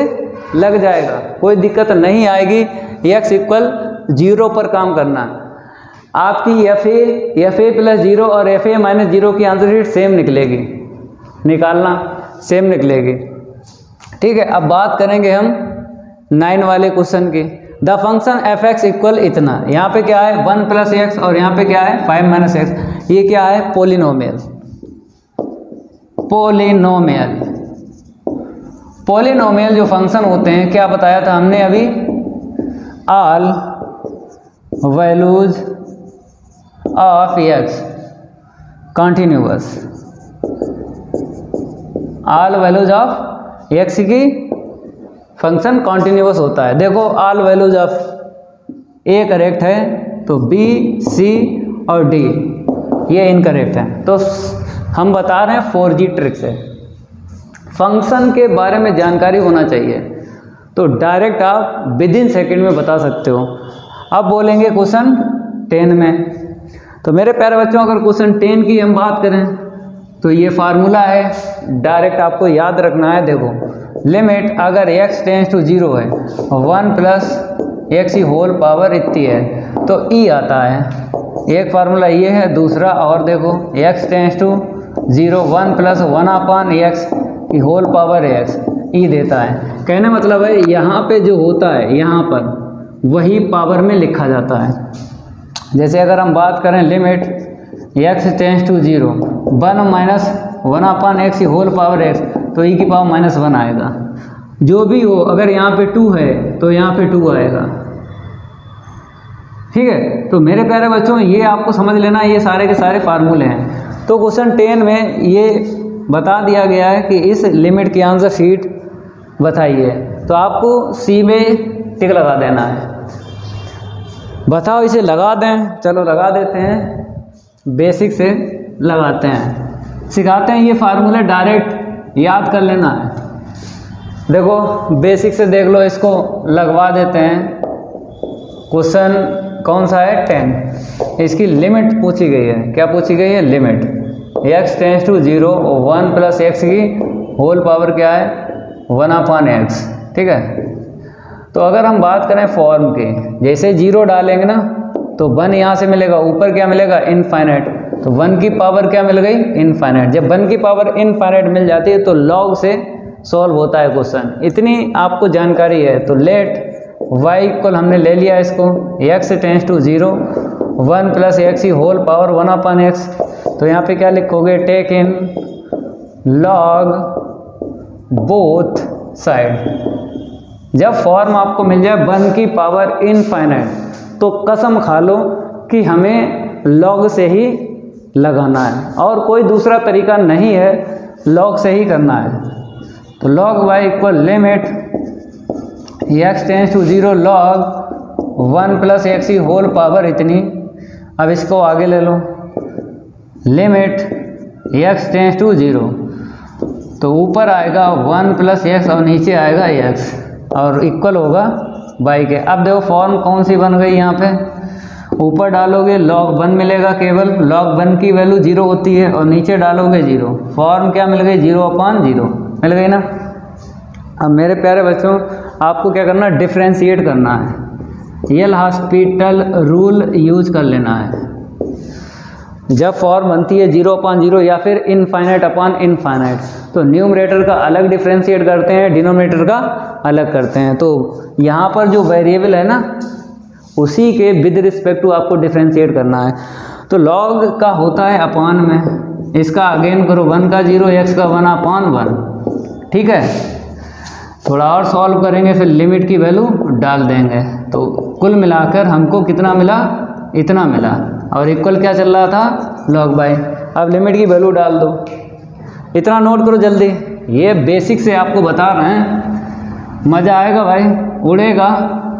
लग जाएगा। कोई दिक्कत नहीं आएगी। एक्स इक्वल ज़ीरो पर काम करना। आपकी f a f a plus zero और एफ़ ए माइनस ज़ीरो की आंसर शीट सेम निकलेगी। निकालना सेम निकलेगी। ठीक है, अब बात करेंगे हम नाइन वाले क्वेश्चन की। The function f x equal इतना। यहाँ पे क्या है? वन प्लस एक्स और यहाँ पे क्या है? फाइव माइनस एक्स ये क्या है? पोलिनोमियल पोलिनोमियल पोलिनोमियल जो फ़ंक्शन होते हैं, क्या बताया था हमने अभी? All values of x continuous all values of x की फ़ंक्शन कॉन्टिन्यूस होता है। देखो all values of A correct है तो बी सी और डी ये इनकरेक्ट है। तो हम बता रहे हैं फोर जी ट्रिक से। फ़ंक्शन के बारे में जानकारी होना चाहिए। तो डायरेक्ट आप विद इन सेकेंड में बता सकते हो। अब बोलेंगे क्वेश्चन टेन में। तो मेरे प्यारे बच्चों, अगर क्वेश्चन टेन की हम बात करें तो ये फार्मूला है। डायरेक्ट आपको याद रखना है, देखो। लिमिट अगर x टेंस टू ज़ीरो है वन प्लस एक्स ही होल पावर इतनी है तो e आता है। एक फार्मूला ये है, दूसरा और देखो, x tends to zero one plus one upon x की होल पावर एक्स ई देता है। कहने मतलब है, यहाँ पे जो होता है, यहाँ पर वही पावर में लिखा जाता है। जैसे अगर हम बात करें limit x tends to zero one minus one upon x whole power x तो ई की पावर माइनस वन आएगा। जो भी हो, अगर यहाँ पे टू है तो यहाँ पे टू आएगा। ठीक है? तो मेरे प्यारे बच्चों, ये आपको समझ लेना, ये सारे के सारे फार्मूले हैं। तो क्वेश्चन टेन में ये बता दिया गया है कि इस लिमिट की आंसर शीट बताइए। तो आपको सी में टिक लगा देना है। बताओ इसे लगा दें। चलो लगा देते हैं। बेसिक से लगाते हैं। सिखाते हैं ये फार्मूला डायरेक्ट याद कर लेना है। देखो, बेसिक से देख लो, इसको लगवा देते हैं। क्वेश्चन कौन सा है? टेन। इसकी लिमिट पूछी गई है। क्या पूछी गई है? Limit. X tends to zero one plus x की होल पावर क्या है? वन अपॉन एक्स ठीक है? तो अगर हम बात करें फॉर्म की, जैसे ज़ीरो डालेंगे ना तो वन यहाँ से मिलेगा, ऊपर क्या मिलेगा? इनफाइनाइट तो वन की पावर क्या मिल गई? इनफाइनाइट जब वन की पावर इनफाइनाइट मिल जाती है तो लॉग से सॉल्व होता है क्वेश्चन इतनी आपको जानकारी है तो लेट वाई इक्वल हमने ले लिया इसको x tends to zero one plus x he whole power one upon x. तो यहाँ पे क्या लिखोगे? Take in log both side जब फॉर्म आपको मिल जाए वन की पावर इनफाइनाइट तो कसम खा लो कि हमें लॉग से ही लगाना है। और कोई दूसरा तरीका नहीं है लॉग से ही करना है। तो log y equal limit x tends to zero log one plus x he whole power इतनी अब इसको आगे ले लो। Limit x tends to zero तो ऊपर आएगा वन प्लस एक्स और नीचे आएगा एक्स और इक्वल होगा बाई के। अब देखो फॉर्म कौन सी बन गई यहाँ पे? ऊपर डालोगे लॉग वन मिलेगा केवल। लॉग वन की वैल्यू ज़ीरो होती है और नीचे डालोगे ज़ीरो फॉर्म क्या मिल गई? ज़ीरो अपान ज़ीरो मिल गई ना? अब मेरे प्यारे बच्चों, आपको क्या करना डिफ्रेंशिएट करना है। यल हॉस्पिटल रूल यूज़ कर लेना है। जब फॉर्म बनती है ज़ीरो अपॉन ज़ीरो या फिर इनफाइनाइट अपॉन इनफाइनाइट तो न्यूमरेटर का अलग डिफ्रेंशिएट करते हैं डिनोमिनेटर का अलग करते हैं। तो यहाँ पर जो वेरिएबल है ना, उसी के विद रिस्पेक्ट टू आपको डिफ्रेंशिएट करना है। तो लॉग का होता है अपॉन में, इसका अगेन करो वन का ज़ीरो एक्स का वन अपॉन वन ठीक है? थोड़ा और सॉल्व करेंगे, फिर लिमिट की वैल्यू डाल देंगे। तो कुल मिलाकर हमको कितना मिला? इतना मिला। और इक्वल क्या चल रहा था? लॉग बाई अब लिमिट की वैल्यू डाल दो। इतना नोट करो जल्दी। ये बेसिक से आपको बता रहे हैं। मज़ा आएगा भाई। उड़ेगा।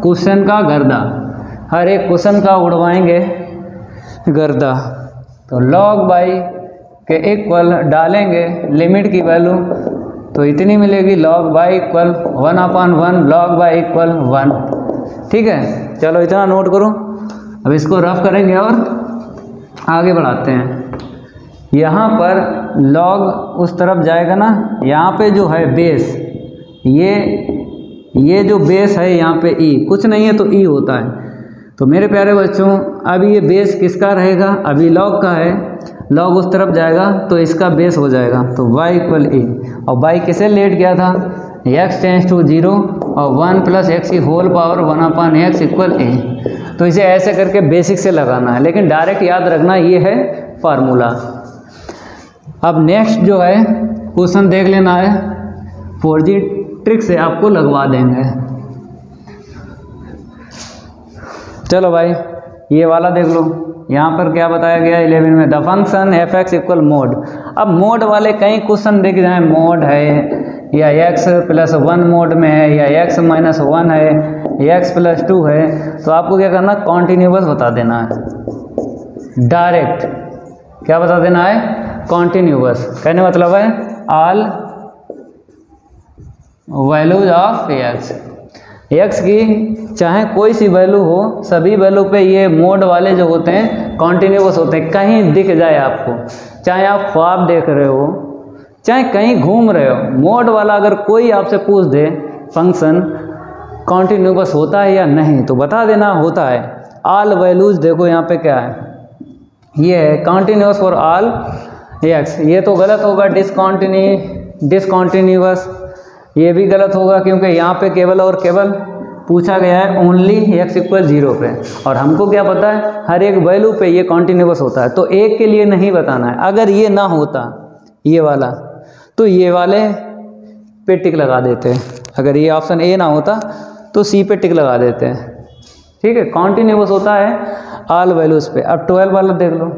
क्वेश्चन का गर्दा। हर एक क्वेश्चन का उड़वाएँगे। गर्दा। तो लॉग बाई के इक्वल डालेंगे लिमिट की वैल्यू तो इतनी मिलेगी। Log by equal one upon one log by equal one ठीक है? चलो इतना नोट करो। अब इसको रफ करेंगे और आगे बढ़ाते हैं। यहाँ पर लॉग उस तरफ़ जाएगा ना? यहाँ पे जो है बेस ये ये जो बेस है यहाँ पे ई कुछ नहीं है तो ई होता है। तो मेरे प्यारे बच्चों अभी ये बेस किसका रहेगा? अभी लॉग का है। लॉग उस तरफ़ जाएगा तो इसका बेस हो जाएगा। तो y इक्वल ए और y किसे लेट गया था? एक्स टेंस टू ज़ीरो और वन प्लस एक्स की whole power one upon x equal a. तो इसे ऐसे करके बेसिक से लगाना है, लेकिन डायरेक्ट याद रखना ये है फार्मूला। अब नेक्स्ट जो है, क्वेश्चन देख लेना है। फोर जी ट्रिक से आपको लगवा देंगे। चलो भाई, ये वाला देख लो। यहाँ पर क्या बताया गया इलेवन में, the function f x equal mod. अब मोड वाले कई क्वेश्चन देख जाए मोड है या एक्स प्लस वन मोड में है, या एक्स माइनस वन है एक्स प्लस टू है तो आपको क्या करना कॉन्टीन्यूस बता देना है। डायरेक्ट क्या बता देना है? कॉन्टीन्यूस कहने मतलब है all values of x x की चाहे कोई सी वैल्यू हो, सभी वैल्यू पे ये मोड वाले जो होते हैं कॉन्टीन्यूस होते हैं, कहीं दिख जाए आपको। चाहे आप ख्वाब देख रहे हो चाहे कहीं घूम रहे हो, मोड वाला अगर कोई आपसे पूछ दे फ़ंक्शन कॉन्टीन्यूस होता है या नहीं तो बता देना, होता है। आल वैल्यूज़ देखो यहाँ पे क्या है। ये है कॉन्टीन्यूस फॉर आल एक्स ये तो गलत होगा डिसकॉन्टिन्यू डिसकॉन्टीन्यूस ये भी गलत होगा, क्योंकि यहाँ पे केवल और केवल पूछा गया है ओनली एक्स इक्वल ज़ीरो पे। और हमको क्या पता है, हर एक वैल्यू पे ये कॉन्टीन्यूस होता है तो एक के लिए नहीं बताना है। अगर ये ना होता, ये वाला तो ये वाले पे टिक लगा देते हैं। अगर ये ऑप्शन ए ना होता तो सी पे टिक लगा देते हैं। ठीक है कॉन्टीन्यूस होता है आल वैल्यूज़ पे। अब ट्वेल्व वाला देख लो।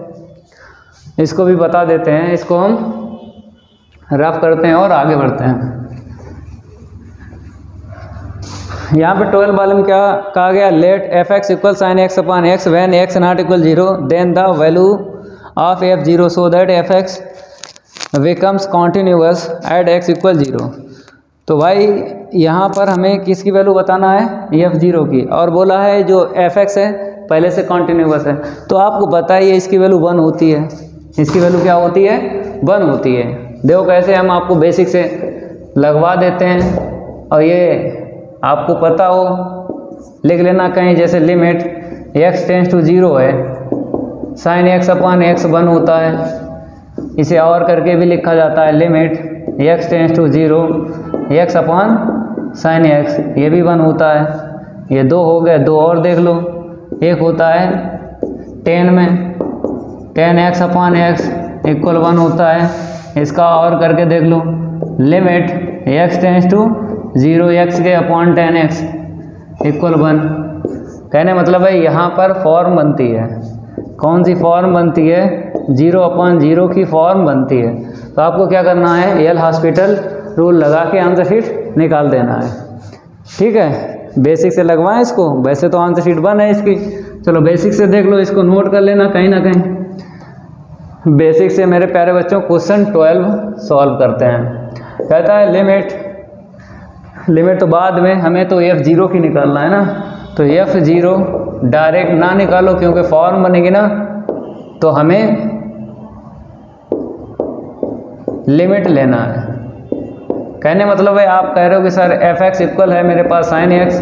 इसको भी बता देते हैं। इसको हम रफ करते हैं और आगे बढ़ते हैं। यहाँ पे ट्वेल्व वाले में क्या कहा गया? Let f x equal sine x upon x when x not equal zero then the value of f zero so that f x becomes continuous at x equal zero तो भाई, यहाँ पर हमें किसकी वैल्यू बताना है? एफ़ ज़ीरो की। और बोला है जो एफ़ एक्स है, पहले से कॉन्टीन्यूस है। तो आपको बताइए, इसकी वैल्यू वन होती है। इसकी वैल्यू क्या होती है? वन होती है। देखो कैसे हम आपको बेसिक से लगवा देते हैं। और ये आपको पता हो, लिख लेना कहीं जैसे limit x tends to zero है। Sine x upon x one होता है। इसे और करके भी लिखा जाता है limit, x tends to zero x upon sine x ये भी वन होता है। ये दो हो गए, दो और देख लो। एक होता है टेन में tan x upon x equal one होता है। इसका और करके देख लो। Limit, x tends to zero x के upon tan x equal one कहने मतलब है यहाँ पर फॉर्म बनती है। कौन सी फॉर्म बनती है? ज़ीरो अपॉन ज़ीरो की फॉर्म बनती है। तो आपको क्या करना है? एल हॉस्पिटल रूल लगा के आंसर शीट निकाल देना है। ठीक है? बेसिक से लगवाएँ इसको। वैसे तो आंसर शीट बन है इसकी। चलो बेसिक से देख लो, इसको नोट कर लेना कहीं ना कहीं। बेसिक से मेरे प्यारे बच्चों क्वेश्चन ट्वेल्व सॉल्व करते हैं। कहता है लिमिट लिमिट तो बाद में, हमें तो एफ़ ज़ीरो की निकालना है ना? तो एफ़ ज़ीरो डायरेक्ट ना निकालो, क्योंकि फॉर्म बनेगी ना तो हमें लिमिट लेना है। कहने मतलब है, आप कह रहे हो कि सर एफ़ एक्स इक्वल है, मेरे पास साइन एक्स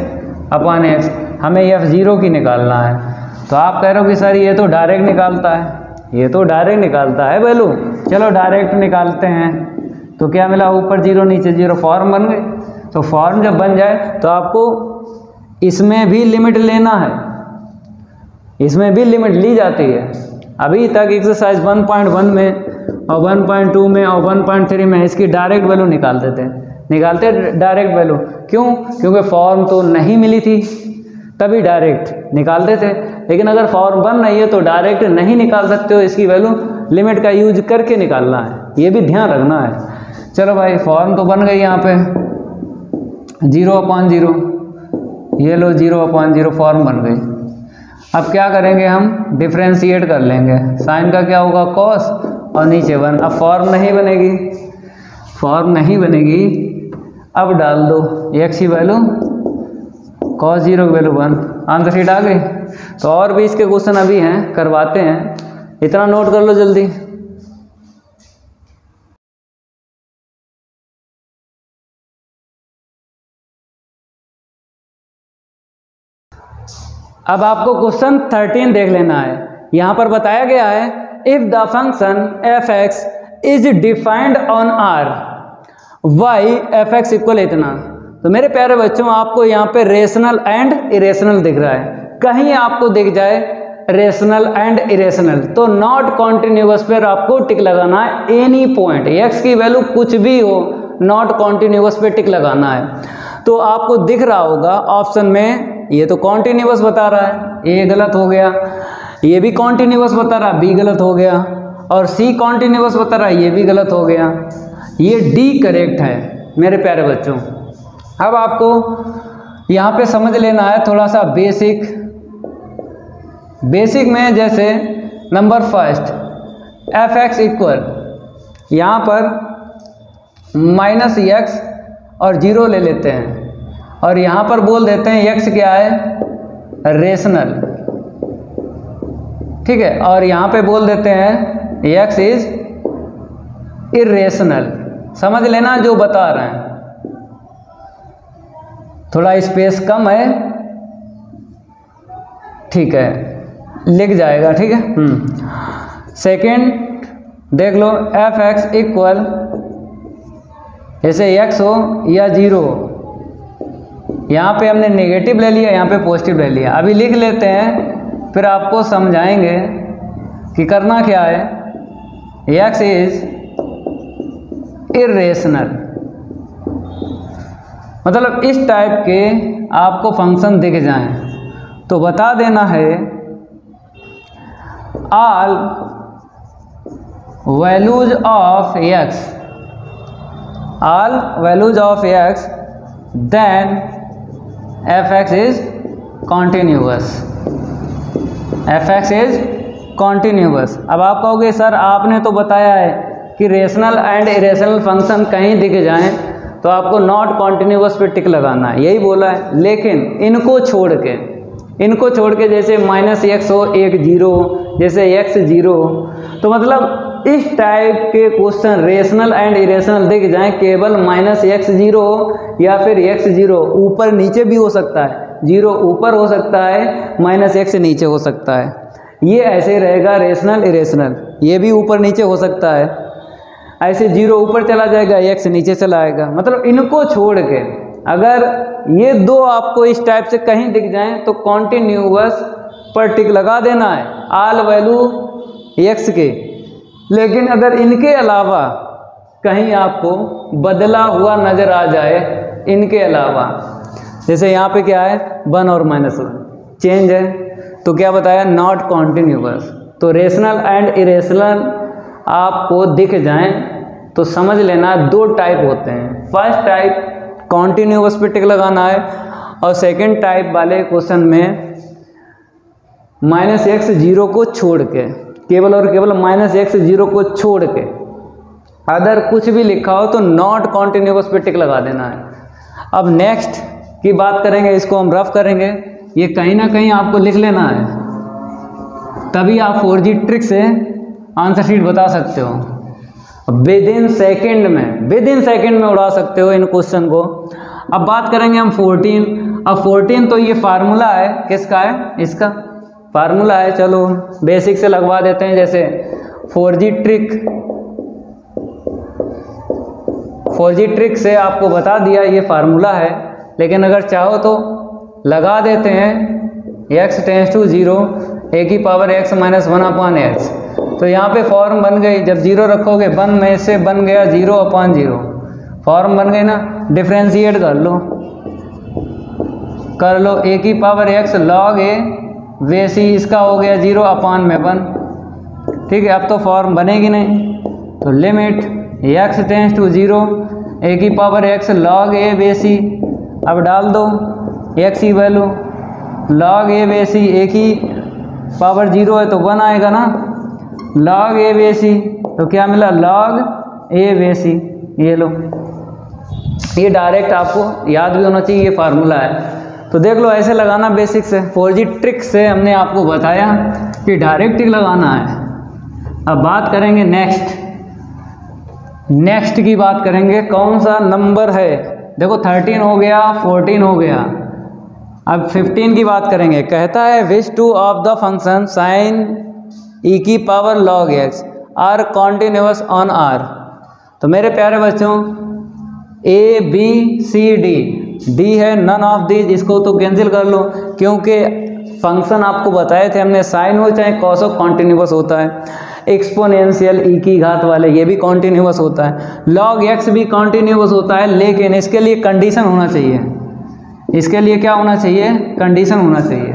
अपॉन एक्स हमें एफ़ ज़ीरो की निकालना है। तो आप कह रहे हो कि सर, ये तो डायरेक्ट निकालता है। ये तो डायरेक्ट निकालता है वैल्यू चलो डायरेक्ट निकालते हैं। तो क्या मिला? ऊपर ज़ीरो नीचे ज़ीरो फॉर्म बन गए। तो फॉर्म जब बन जाए तो आपको इसमें भी लिमिट लेना है। इसमें भी लिमिट ली जाती है। अभी तक एक्सरसाइज 1.1 में और 1.2 में और 1.3 में इसकी डायरेक्ट वैल्यू निकालते थे निकालते डायरेक्ट वैल्यू क्यों? क्योंकि फॉर्म तो नहीं मिली थी, तभी डायरेक्ट निकालते थे लेकिन अगर फॉर्म बन रही है तो डायरेक्ट नहीं निकाल सकते हो, इसकी वैल्यू लिमिट का यूज़ करके निकालना है। ये भी ध्यान रखना है। चलो भाई फॉर्म तो बन गई यहाँ पे। ज़ीरो अपॉन ज़ीरो ये लो ज़ीरो अपॉन ज़ीरो फॉर्म बन गई। अब क्या करेंगे हम? डिफ्रेंशिएट कर लेंगे। साइन का क्या होगा? कॉस और नीचे वन। अब फॉर्म नहीं बनेगी। फॉर्म नहीं बनेगी। अब डाल दो। एक्स की वैल्यू कॉस ज़ीरो की वैल्यू वन आंसर शीट आ गई। तो और भी इसके क्वेश्चन अभी हैं, करवाते हैं। इतना नोट कर लो जल्दी। अब आपको क्वेश्चन थर्टीन देख लेना है। यहाँ पर बताया गया है function f x is defined on R y f x equal इतना। तो मेरे प्यारे बच्चों, आपको यहाँ पे रेशनल एंड इरेशनल दिख रहा है। कहीं आपको दिख जाए रेशनल एंड इरेशनल तो नॉट कॉन्टिन्यूस पर आपको टिक लगाना है एनी पॉइंट एक्स की वैल्यू कुछ भी हो नॉट कॉन्टिन्यूस पे टिक लगाना है। तो आपको दिख रहा होगा ऑप्शन में, ये तो कॉन्टिन्यूस बता रहा है, ये गलत हो गया। ये भी कॉन्टिन्यूस बता रहा बी गलत हो गया। और सी कॉन्टिन्यूस बता रहा, ये भी गलत हो गया। ये डी करेक्ट है, मेरे प्यारे बच्चों। अब आपको यहाँ पे समझ लेना है थोड़ा सा बेसिक बेसिक में जैसे number first f x equal यहाँ पर माइनस एक्स और ज़ीरो ले लेते हैं। और यहाँ पर बोल देते हैं एक्स क्या है? रेशनल ठीक है? और यहाँ पे बोल देते हैं एक्स इज़ इरेशनल समझ लेना जो बता रहे हैं। थोड़ा स्पेस कम है। ठीक है। लिख जाएगा, ठीक है? Second hmm. देख लो एफ़ एक्स इक्वल जैसे एक्स हो या ज़ीरो हो। यहाँ पे हमने नेगेटिव ले लिया, यहाँ पे पॉजिटिव ले लिया। अभी लिख लेते हैं फिर आपको समझाएँगे कि करना क्या है। एक्स इज़ इरेशनल मतलब इस टाइप के आपको फ़ंक्शन दिख जाएँ। तो बता देना है all values of x all values of x then f x is continuous f x is continuous अब आप कहोगे, सर, आपने तो बताया है कि रेशनल एंड इरेशनल फ़ंक्शन कहीं दिख जाएँ तो आपको नॉट कॉन्टीन्यूस पे टिक लगाना है। यही बोला है। लेकिन इनको छोड़ के, इनको छोड़ के जैसे माइनस एक्स हो, एक ज़ीरो जैसे एक्स ज़ीरो तो मतलब इस टाइप के क्वेश्चन रेशनल एंड इरेशनल दिख जाए, केवल माइनस एक्स ज़ीरो या फिर एक्स ज़ीरो ऊपर नीचे भी हो सकता है। ज़ीरो ऊपर हो सकता है, माइनस एक्स नीचे हो सकता है। ये ऐसे रहेगा रेशनल इरेशनल ये भी ऊपर नीचे हो सकता है। ऐसे ज़ीरो ऊपर चला जाएगा एक्स नीचे चला आएगा। मतलब इनको छोड़ के, अगर ये दो आपको इस टाइप से कहीं दिख जाएँ तो कॉन्टिन्यूस पर टिक लगा देना है। आल वैल्यू एक्स के। लेकिन अगर इनके अलावा कहीं आपको बदला हुआ नज़र आ जाए, इनके अलावा जैसे यहाँ पे क्या है? वन और माइनस वन। चेंज है। तो क्या बताया? नॉट कॉन्टिन्यूस तो रेशनल एंड इरेशनल आपको दिख जाएँ तो समझ लेना दो टाइप होते हैं। फ़र्स्ट टाइप कॉन्टीन्यूस पे टिक लगाना है। और सेकंड टाइप वाले क्वेश्चन में माइनस एक्स ज़ीरो को छोड़ के, केवल और केवल माइनस एक्स ज़ीरो को छोड़ के अदर कुछ भी लिखा हो तो नॉट कॉन्टीन्यूस पे टिक लगा देना है। अब नेक्स्ट की बात करेंगे, इसको हम रफ करेंगे, ये कहीं ना कहीं आपको लिख लेना है। तभी आप फोर जी ट्रिक से आंसर शीट बता सकते हो। विद इन सेकेंड में विद इन सेकेंड में उड़ा सकते हो इन क्वेश्चन को। अब बात करेंगे हम 14 अब 14 तो ये फार्मूला है, किसका है? इसका। फार्मूला है, चलो बेसिक से लगवा देते हैं, जैसे 4G ट्रिक 4G ट्रिक से आपको बता दिया, ये फार्मूला है। लेकिन अगर चाहो तो लगा देते हैं x tends to zero a की power x minus one upon x तो यहाँ पे फॉर्म बन गई, जब ज़ीरो रखोगे वन में से बन गया ज़ीरो अपॉन ज़ीरो फॉर्म बन गई ना डिफ्रेंशिएट कर लो. कर लो ए की पावर एक्स लॉग ए वैसी इसका हो गया ज़ीरो अपान में वन ठीक है, अब तो फॉर्म बनेगी नहीं. तो limit x tends to zero a की पावर एक्स लॉग ए बेसी अब डाल दो एक्स की वैल्यू। लॉग ए बेसी ए की पावर ज़ीरो है तो वन आएगा ना। लॉग ए बेसी तो क्या मिला? लॉग ए बेसी ये लो। ये डायरेक्ट आपको याद भी होना चाहिए, ये फार्मूला है। तो देख लो, ऐसे लगाना बेसिक से फोर जी ट्रिक से हमने आपको बताया कि डायरेक्ट ही लगाना है। अब बात करेंगे नेक्स्ट नेक्स्ट की बात करेंगे, कौन सा नंबर है? देखो थर्टीन हो गया फोर्टीन हो गया। अब 15 की बात करेंगे। कहता है which two of the function sine e की power log x are continuous on R तो मेरे प्यारे बच्चों A B C D D है नन ऑफ़ दीज इसको तो कैंसिल कर लो, क्योंकि फ़ंक्शन आपको बताए थे हमने साइन हो चाहे कॉस ऑफ़ कॉन्टिन्यूस होता है। एक्सपोनेंशियल ई की घात वाले, ये भी कॉन्टिन्यूस होता है। लॉग एक्स भी कॉन्टिन्यूस होता है, लेकिन इसके लिए कंडीशन होना चाहिए। इसके लिए क्या होना चाहिए? कंडीशन होना चाहिए।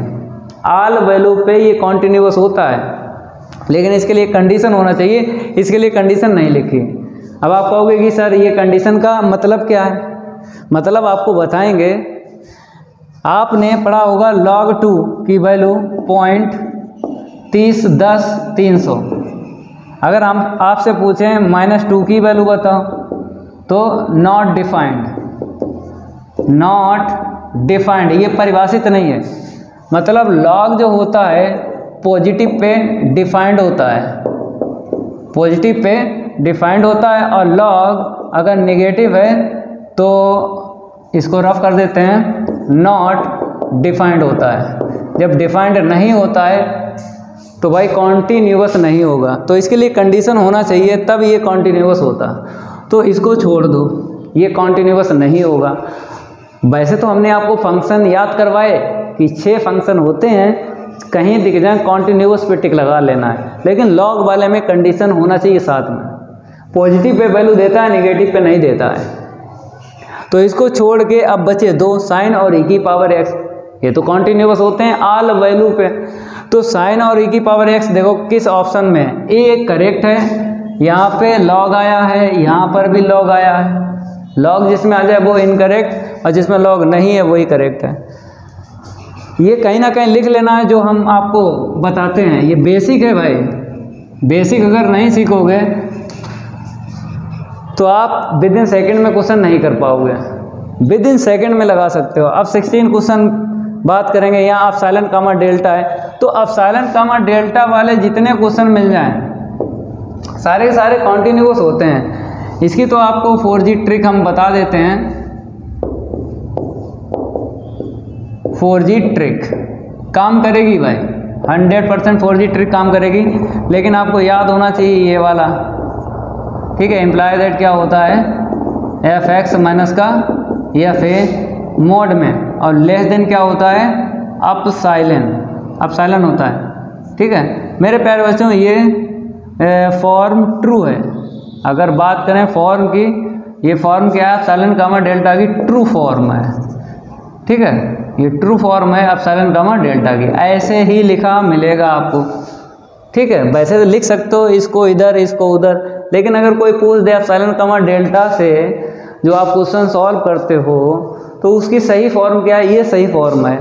आल वैल्यू पे ये कॉन्टिन्यूस होता है, लेकिन इसके लिए कंडीशन होना चाहिए। इसके लिए कंडीशन नहीं लिखी। अब आप कहोगे कि सर, ये कंडीशन का मतलब क्या है? मतलब आपको बताएँगे, आपने पढ़ा होगा लॉग टू की वैल्यू पॉइंट तीस, दस, तीन सौ। अगर हम आपसे पूछें माइनस टू की वैल्यू बताओ तो नॉट डिफाइंड नॉट डिफाइंड ये परिभाषित नहीं है। मतलब लॉग जो होता है पॉजिटिव पे डिफाइंड होता है। पॉजिटिव पे डिफाइंड होता है और लॉग अगर नेगेटिव है तो इसको रफ कर देते हैं नॉट डिफाइंड होता है। जब डिफाइंड नहीं होता है तो भाई कॉन्टीन्यूस नहीं होगा। तो इसके लिए कंडीशन होना चाहिए, तब ये कॉन्टीन्यूस होता। तो इसको छोड़ दो, ये कॉन्टीन्यूस नहीं होगा। वैसे तो हमने आपको फ़ंक्शन याद करवाए कि छः फ़ंक्शन होते हैं, कहीं दिख जाए कॉन्टीन्यूस पे टिक लगा लेना है। लेकिन लॉग वाले में कंडीशन होना चाहिए साथ में। पॉजिटिव पे वैल्यू देता है नेगेटिव पे नहीं देता है। तो इसको छोड़ के अब बचे दो साइन और ई की पावर एक्स ये तो कॉन्टीन्यूस होते हैं आल वैल्यू पे। तो साइन और ई की पावर एक्स देखो किस ऑप्शन में? ए करेक्ट है, यहाँ पे लॉग आया है, यहाँ पर भी लॉग आया है। लॉग जिसमें आ जाए वो इनकरेक्ट और जिसमें लॉग नहीं है वही करेक्ट है। ये कहीं ना कहीं लिख लेना है जो हम आपको बताते हैं। ये बेसिक है भाई। बेसिक अगर नहीं सीखोगे तो आप विद इन सेकेंड में क्वेश्चन नहीं कर पाओगे। विद इन सेकेंड में लगा सकते हो। अब सिक्सटीन क्वेश्चन बात करेंगे, यहाँ आप साइलेंट कामा डेल्टा है। तो अब साइलेंट कामा डेल्टा वाले जितने क्वेश्चन मिल जाएँ, सारे के सारे कॉन्टिन्यूस होते हैं। इसकी तो आपको फोर जी ट्रिक हम बता देते हैं। फोर जी ट्रिक काम करेगी भाई। Hundred percent four G trick काम करेगी। लेकिन आपको याद होना चाहिए ये वाला। ठीक है इम्प्लाई दैट क्या होता है? एफ़ एक्स माइनस का एफ़ ए मोड में। और लेस देन क्या होता है? अप साइलेन अप साइलेंट होता है। ठीक है? मेरे प्यारे बच्चों, ये फॉर्म ट्रू है। अगर बात करें फॉर्म की, ये फॉर्म क्या है? साइलेंट गामा डेल्टा की ट्रू फॉर्म है। ठीक है? ये ट्रू फॉर्म है, अब साइलेंट गामा डेल्टा की। ऐसे ही लिखा मिलेगा आपको। ठीक है? वैसे तो लिख सकते हो, इसको इधर, इसको उधर। लेकिन अगर कोई पूछ दे आप साइलेंट गामा डेल्टा से, जो आप क्वेश्चन सॉल्व करते हो तो उसकी सही फॉर्म क्या है? ये सही फॉर्म है।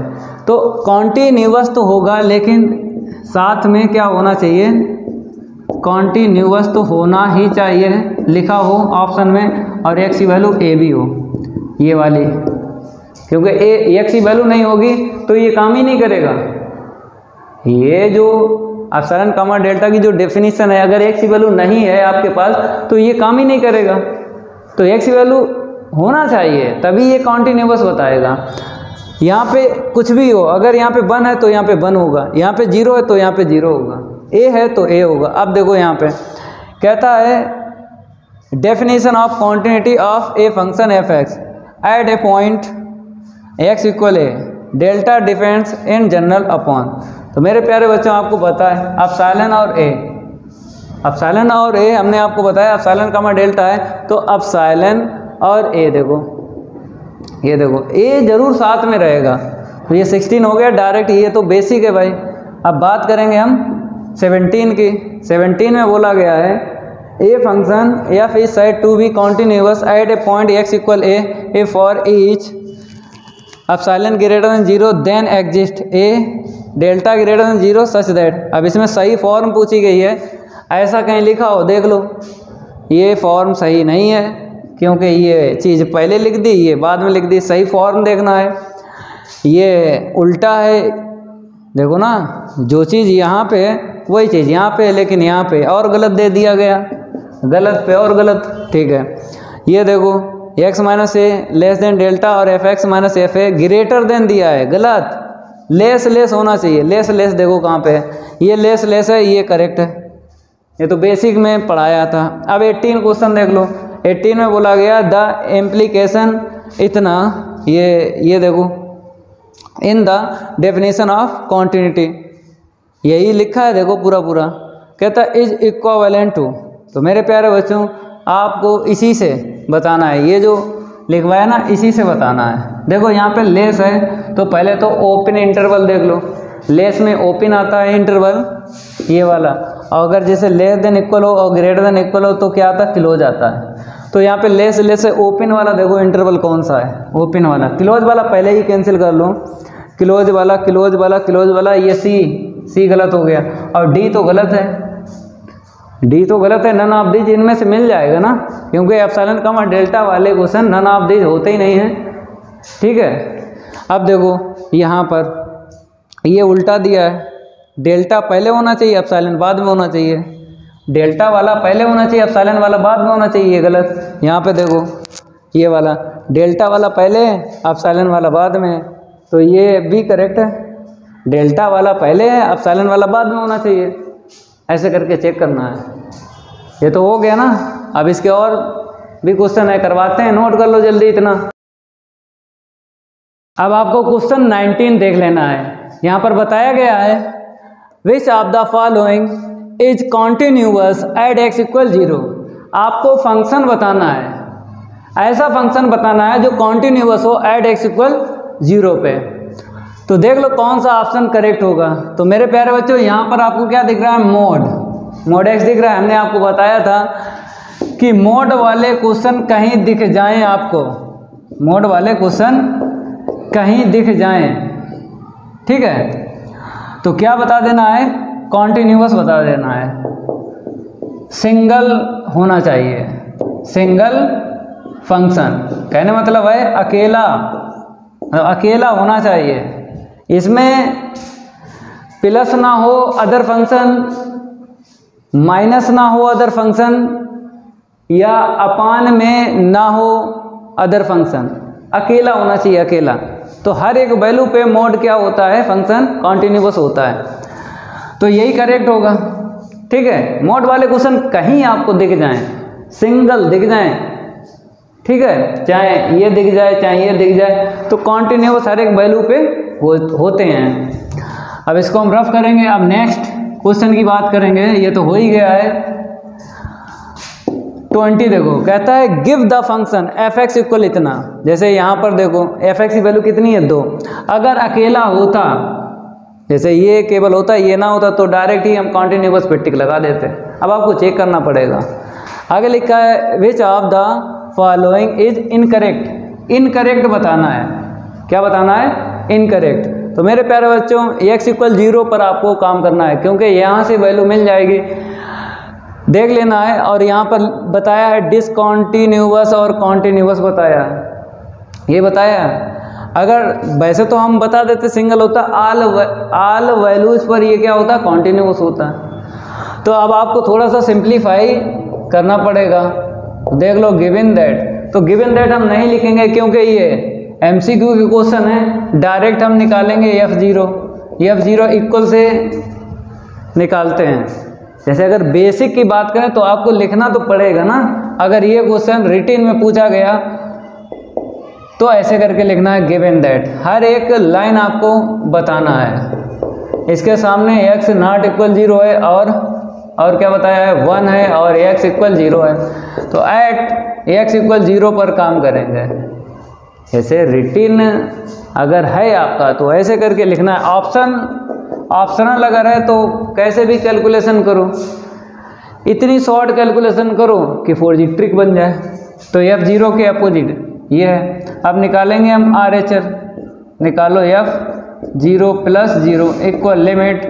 तो कॉन्टीन्यूस तो होगा, लेकिन साथ में क्या होना चाहिए? कॉन्टीन्यूस तो होना ही चाहिए, लिखा हो ऑप्शन में, और एक्स की वैल्यू ए भी हो, ये वाली। क्योंकि ए एक्स की वैल्यू नहीं होगी तो ये काम ही नहीं करेगा। ये जो अपसरण कमा डेल्टा की जो डेफिनेशन है, अगर एक्स की वैल्यू नहीं है आपके पास तो ये काम ही नहीं करेगा। तो एक्स की वैल्यू होना चाहिए, तभी ये कॉन्टीन्यूस बताएगा। यहाँ पे कुछ भी हो, अगर यहाँ पे वन है तो यहाँ पे वन होगा, यहाँ पे ज़ीरो है तो यहाँ पे ज़ीरो होगा, ए है तो ए होगा। अब देखो यहाँ पे, कहता है definition of continuity of a function f x at a point x equal a delta defence in general upon तो मेरे प्यारे बच्चों, आपको पता है अब साइलन और ए अब साइलन और ए हमने आपको बताया अब साइलन का मैं डेल्टा है तो अब साइलन और ए देखो। ये देखो ए ज़रूर साथ में रहेगा। तो ये 16 हो गया डायरेक्ट ये तो बेसिक है भाई। अब बात करेंगे हम सेवनटीन की। सेवनटीन में बोला गया है a function f is said to be continuous at a point x equal a a for each अब epsilon greater than zero then exist a delta greater than zero such that अब इसमें सही form पूछी गई है। ऐसा कहीं लिखा हो, देख लो। ये फॉर्म सही नहीं है। क्योंकि ये चीज़ पहले लिख दी, ये बाद में लिख दी, सही फॉर्म देखना है। ये उल्टा है, देखो ना, जो चीज़ यहाँ पे वही चीज़ यहाँ पे लेकिन यहाँ पे और गलत दे दिया गया। गलत पे और गलत, ठीक है। ये देखो x minus a less than delta और f x minus f a greater than दिया है, गलत। लेस लेस होना चाहिए। लेस लेस देखो कहाँ पे है। ये लेस लेस है, ये करेक्ट है। ये तो बेसिक में पढ़ाया था। अब 18 क्वेश्चन देख लो। 18 में बोला गया, द एम्प्लीकेशन इतना, ये ये देखो। In the definition of continuity यही लिखा है देखो पूरा पूरा कहता, इज़ इक्वावेलेंट टू। तो मेरे प्यारे बच्चों, आपको इसी से बताना है। ये जो लिखवाया ना, इसी से बताना है। देखो, यहाँ पे लेस है तो पहले तो ओपन इंटरवल देख लो। लेस में ओपन आता है इंटरवल ये वाला। और अगर जैसे लेस देन इक्वल हो और ग्रेटर देन इक्वल हो तो क्या आता है? क्लोज आता है। तो यहाँ पे लेस लेस ओपन वाला देखो इंटरवल कौन सा है? ओपन वाला। क्लोज वाला पहले ही कैंसिल कर लो। क्लोज वाला क्लोज वाला क्लोज वाला, ये सी सी गलत हो गया। और डी तो गलत है। डी तो गलत है नन ऑफ़ दीज इनमें से मिल जाएगा ना। क्योंकि एप्साइलन कम और डेल्टा वाले क्वेश्चन नन ऑफ़ दीज होते ही नहीं हैं। ठीक है? अब देखो, यहाँ पर ये उल्टा दिया है। डेल्टा पहले होना चाहिए एप्साइलन बाद में होना चाहिए। डेल्टा वाला पहले होना चाहिए एप्साइलन वाला बाद में होना चाहिए गलत। यहाँ पे देखो, ये वाला। डेल्टा वाला पहले एप्साइलन वाला बाद में। तो ये भी करेक्ट है। डेल्टा वाला पहले है एप्साइलन वाला बाद में होना चाहिए। ऐसे करके चेक करना है। ये तो हो गया ना। अब इसके और भी क्वेश्चन है, करवाते हैं। नोट कर लो जल्दी इतना। अब आपको क्वेश्चन 19 देख लेना है। यहाँ पर बताया गया है which of the following is continuous at x equal zero आपको फ़ंक्शन बताना है। ऐसा फ़ंक्शन बताना है जो कॉन्टिन्यूस हो एड एक्स इक्वल ज़ीरो पे। तो देख लो कौन सा ऑप्शन करेक्ट होगा। तो मेरे प्यारे बच्चों, यहाँ पर आपको क्या दिख रहा है? मोड मोड एक्स दिख रहा है। हमने आपको बताया था कि मोड वाले क्वेश्चन कहीं दिख जाएँ आपको। मोड वाले क्वेश्चन कहीं दिख जाएँ। ठीक है? तो क्या बता देना है? कॉन्टिन्यूस बता देना है। सिंगल होना चाहिए। सिंगल फ़ंक्शन कहने मतलब है अकेला। अकेला होना चाहिए। इसमें प्लस ना हो अदर फ़ंक्शन माइनस ना हो अदर फ़ंक्शन या अपान में ना हो अदर फ़ंक्शन अकेला होना चाहिए, अकेला। तो हर एक वैल्यू पे मोड क्या होता है? फ़ंक्शन कॉन्टिन्यूस होता है। तो यही करेक्ट होगा। ठीक है? मोड वाले क्वेश्चन कहीं आपको दिख जाएँ। सिंगल दिख जाएँ। ठीक है? चाहे ये दिख जाए चाहे ये दिख जाए तो कॉन्टिन्यूस हर एक वैल्यू पे हो, होते हैं। अब इसको हम रफ करेंगे। अब नेक्स्ट क्वेश्चन की बात करेंगे। ये तो हो ही गया है। ट्वेंटी देखो, कहता है give the function f x equal इतना। जैसे यहाँ पर देखो एफ़ एक्स की वैल्यू कितनी है? दो। अगर अकेला होता, जैसे ये केवल होता, ये ना होता तो डायरेक्ट ही हम कॉन्टिन्यूस पे टिक लगा देते। अब आपको चेक करना पड़ेगा। आगे लिखा है which of the following is incorrect incorrect बताना है। क्या बताना है? इनकरेक्ट तो मेरे प्यारे बच्चों एक्स इक्वल ज़ीरो पर आपको काम करना है, क्योंकि यहाँ से वैल्यू मिल जाएगी। देख लेना है और यहाँ पर बताया है डिसकॉन्टीन्यूस और कॉन्टीन्यूस बताया है। ये बताया है। अगर वैसे तो हम बता देते सिंगल होता आल आल वैल्यूज़ पर ये क्या होता है कॉन्टीन्यूस होता। है तो अब आपको थोड़ा सा सिंप्लीफाई करना पड़ेगा। देख लो गिवन दैट तो गिवन दैट हम नहीं लिखेंगे क्योंकि ये एम सी क्यू के क्वेश्चन है। डायरेक्ट हम निकालेंगे f zero f zero equal से निकालते हैं। जैसे अगर बेसिक की बात करें तो आपको लिखना तो पड़ेगा ना। अगर ये क्वेश्चन रिटिन में पूछा गया तो ऐसे करके लिखना है गिवन दैट हर एक लाइन आपको बताना है। इसके सामने एक्स नॉट इक्वल ज़ीरो है और और क्या बताया है? वन है और एक्स इक्वल ज़ीरो है। तो एट एक्स इक्वल ज़ीरो पर काम करेंगे। जैसे रिटिन अगर है आपका तो ऐसे करके लिखना है। ऑप्शन ऑप्शनल अगर है तो कैसे भी कैलकुलेशन करो। इतनी शॉर्ट कैलकुलेशन करो कि फोर जी ट्रिक बन जाए। तो एफ़ ज़ीरो के अपोजिट ये है। अब निकालेंगे हम आर एच एल निकालो f zero plus zero equal limit.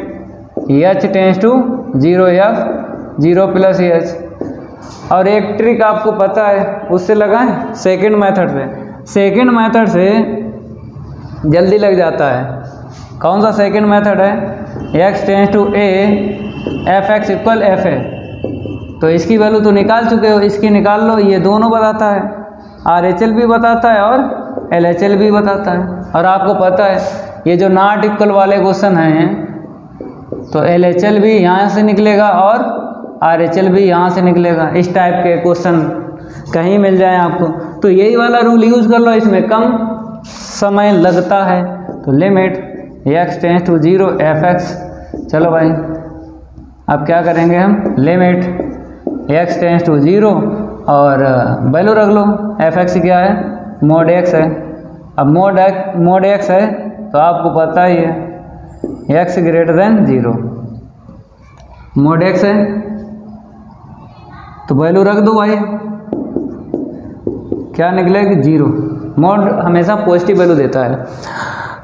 H tends to zero f zero plus h और एक ट्रिक आपको पता है, उससे लगाएँ। सेकंड मेथड से सेकंड मेथड से जल्दी लग जाता है। कौन सा सेकेंड मेथड है? X tends to a f x equal f a तो इसकी वैल्यू तो निकाल चुके हो, इसकी निकाल लो, ये दोनों बताता है। आर एच एल भी बताता है और एल एच एल भी बताता है। और आपको पता है, ये जो नॉट इक्वल वाले क्वेश्चन हैं तो एल एच एल भी यहाँ से निकलेगा और आर एच एल भी यहाँ से निकलेगा। इस टाइप के क्वेश्चन कहीं मिल जाए आपको। तो यही वाला रूल यूज़ कर लो, इसमें कम समय लगता है। तो limit x tends to zero f x. चलो भाई, अब क्या करेंगे हम? Limit x tends to zero और वैल्यू रख लो। एफ़ एक्स क्या है? मोड एक्स है। अब मोड एक्स मोड एक्स है तो आपको पता ही है x greater than zero. Mod x है तो वैल्यू रख दो भाई। क्या निकलेगी? ज़ीरो। मोड हमेशा पॉजिटिव वैल्यू देता है।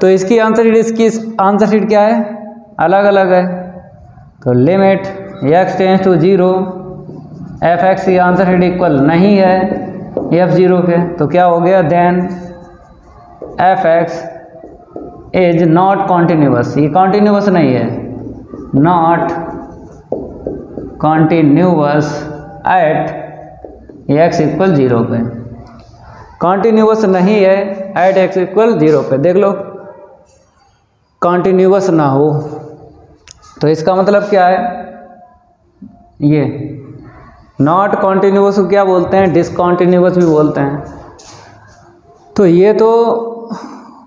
तो इसकी आंसर शीट इसकी आंसर शीट क्या है? अलग अलग है। तो limit x tends to zero f x की आंसर शीट इक्वल नहीं है एफ़ ज़ीरो के तो क्या हो गया? Then f x is not continuous ये कॉन्टीन्यूस नहीं है। Not continuous at x equal zero पे। कॉन्टीन्यूस नहीं है एट एक्स इक्वल ज़ीरो पे। देख लो। कॉन्टीन्यूस ना हो। तो इसका मतलब क्या है? ये। नॉट कॉन्टीन्यूस क्या बोलते हैं? डिसकॉन्टीन्यूस भी बोलते हैं। तो ये तो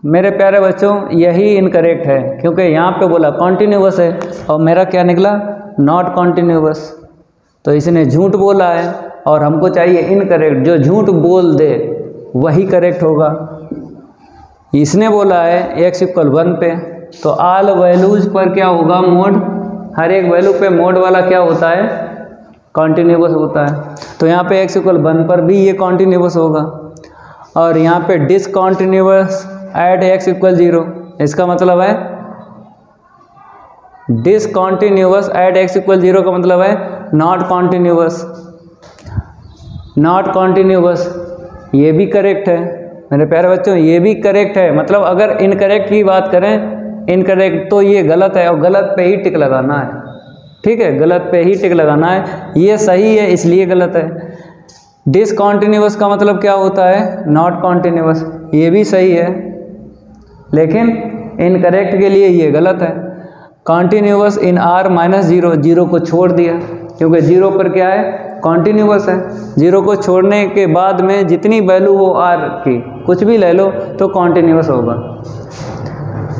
मेरे प्यारे बच्चों, यही इनकरेक्ट है, क्योंकि यहाँ पे बोला कॉन्टीन्यूस है, और मेरा क्या निकला? नॉट कॉन्टीन्यूस तो इसने झूठ बोला है, और हमको चाहिए इनकरेक्ट जो झूठ बोल दे, वही करेक्ट होगा। इसने बोला है एक्स इक्वल वन पे। तो आल वैल्यूज़ पर क्या होगा मोड हर एक वैल्यू पे मोड वाला क्या होता है? कॉन्टीन्यूस होता है। तो यहाँ पे एक्स इक्वल वन पर भी ये कॉन्टीन्यूस होगा। और यहाँ पे discontinuous at x equal zero इसका मतलब है discontinuous at x equal zero का मतलब है नॉट कॉन्टीन्यूस नॉट कॉन्टीन्यूस ये भी करेक्ट है। मेरे प्यारे बच्चों, ये भी करेक्ट है। मतलब अगर इनकरेक्ट की बात करें इनकरेक्ट तो ये गलत है और गलत पे ही टिक लगाना है। ठीक है? गलत पे ही टिक लगाना है। ये सही है, इसलिए गलत है। डिसकॉन्टीन्यूस का मतलब क्या होता है? नॉट कॉन्टीन्यूस ये भी सही है। लेकिन इनकरेक्ट के लिए ये गलत है। Continuous in R minus zero zero को छोड़ दिया। क्योंकि ज़ीरो पर क्या है? कॉन्टीन्यूस है। ज़ीरो को छोड़ने के बाद में जितनी वैल्यू हो आर की, कुछ भी ले लो तो कॉन्टीन्यूस होगा।